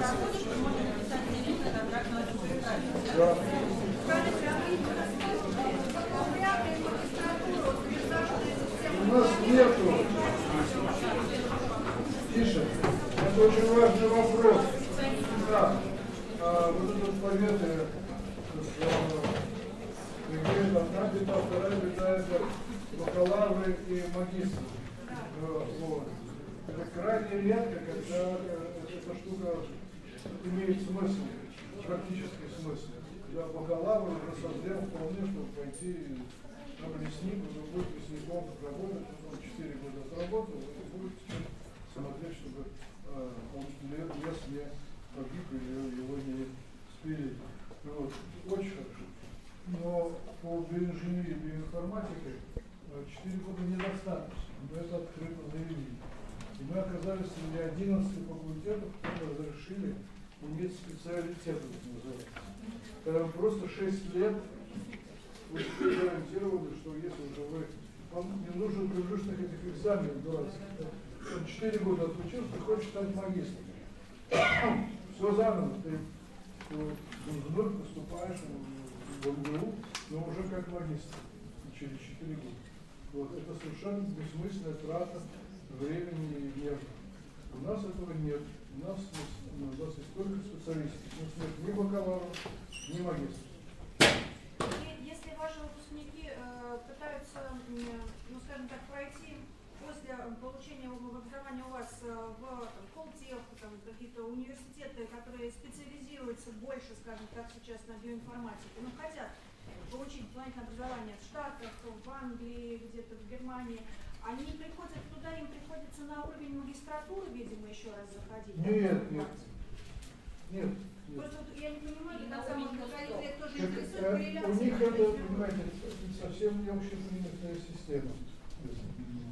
A: У
I: нас
A: нету. Тише. Это очень важный вопрос. Да. А, вот эти вот пометы, где одна беда, вторая беда, это бакалавры и магистры. Вот. Это крайне редко, когда э, эта штука имеет смысл, практический смысл. Я бакалавр уже вполне, чтобы пойти как лесник, уже будет лесником работать, он 4 года отработал, и будет смотреть, чтобы э, он лес, не погиб или его не спилили. Вот. Очень хорошо. Но по биоинженерии и биоинформатике 4 года недостаточно. Мы это открыто заявили. И мы оказались среди 11 факультетов, которые разрешили иметь специалитет, это называется. Когда просто 6 лет вы гарантированы, что если уже вы, вам не нужен промежуточных этих экзаменов дурацких. Он 4 года отучился, ты хочешь стать магистром. Все заново, ты вновь поступаешь в МГУ, но уже как магистр через 4 года. Вот, это совершенно бессмысленная трата времени и нервов. У нас этого нет. У нас, у нас есть только специалисты. У нас нет ни бакалавров, ни магистров.
G: Если ваши выпускники э, пытаются, ну скажем так, пройти после получения образования у вас э, в колтех, какие-то университеты, которые специализируются больше, скажем так, сейчас на биоинформатике, но хотят получить дополнительное образование в Штатах, в Англии, где-то в Германии, они приходят туда, им приходится на уровень магистратуры, видимо, еще раз заходить.
A: Нет, нет. Нет, нет.
G: Просто вот я не понимаю,
F: что?
G: их тоже интересует
A: э, у них это, понимаете, совсем не общепринятая система.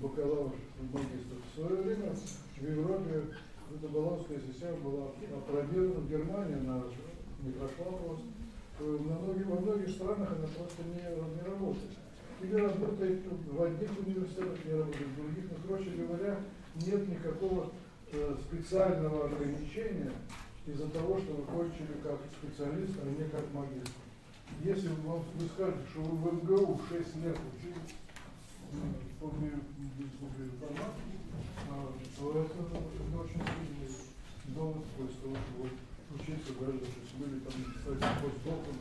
A: Бакалавр, магистр. В свое время в Европе эта баллонская система была опробирована в Германии, она не прошла просто. На многих, во многих странах она просто не, не работает. Или работает в одних университетах, не работает в других. Но, короче говоря, нет никакого э, специального ограничения из-за того, что вы кончили как специалист, а не как магистр. Если вам вы скажете, что вы в МГУ 6 лет учились м, по би- по биоинформатике, а, то это, очень сильный довод пользу того, что вы учиться гораздо, то были там, кстати, постдоком,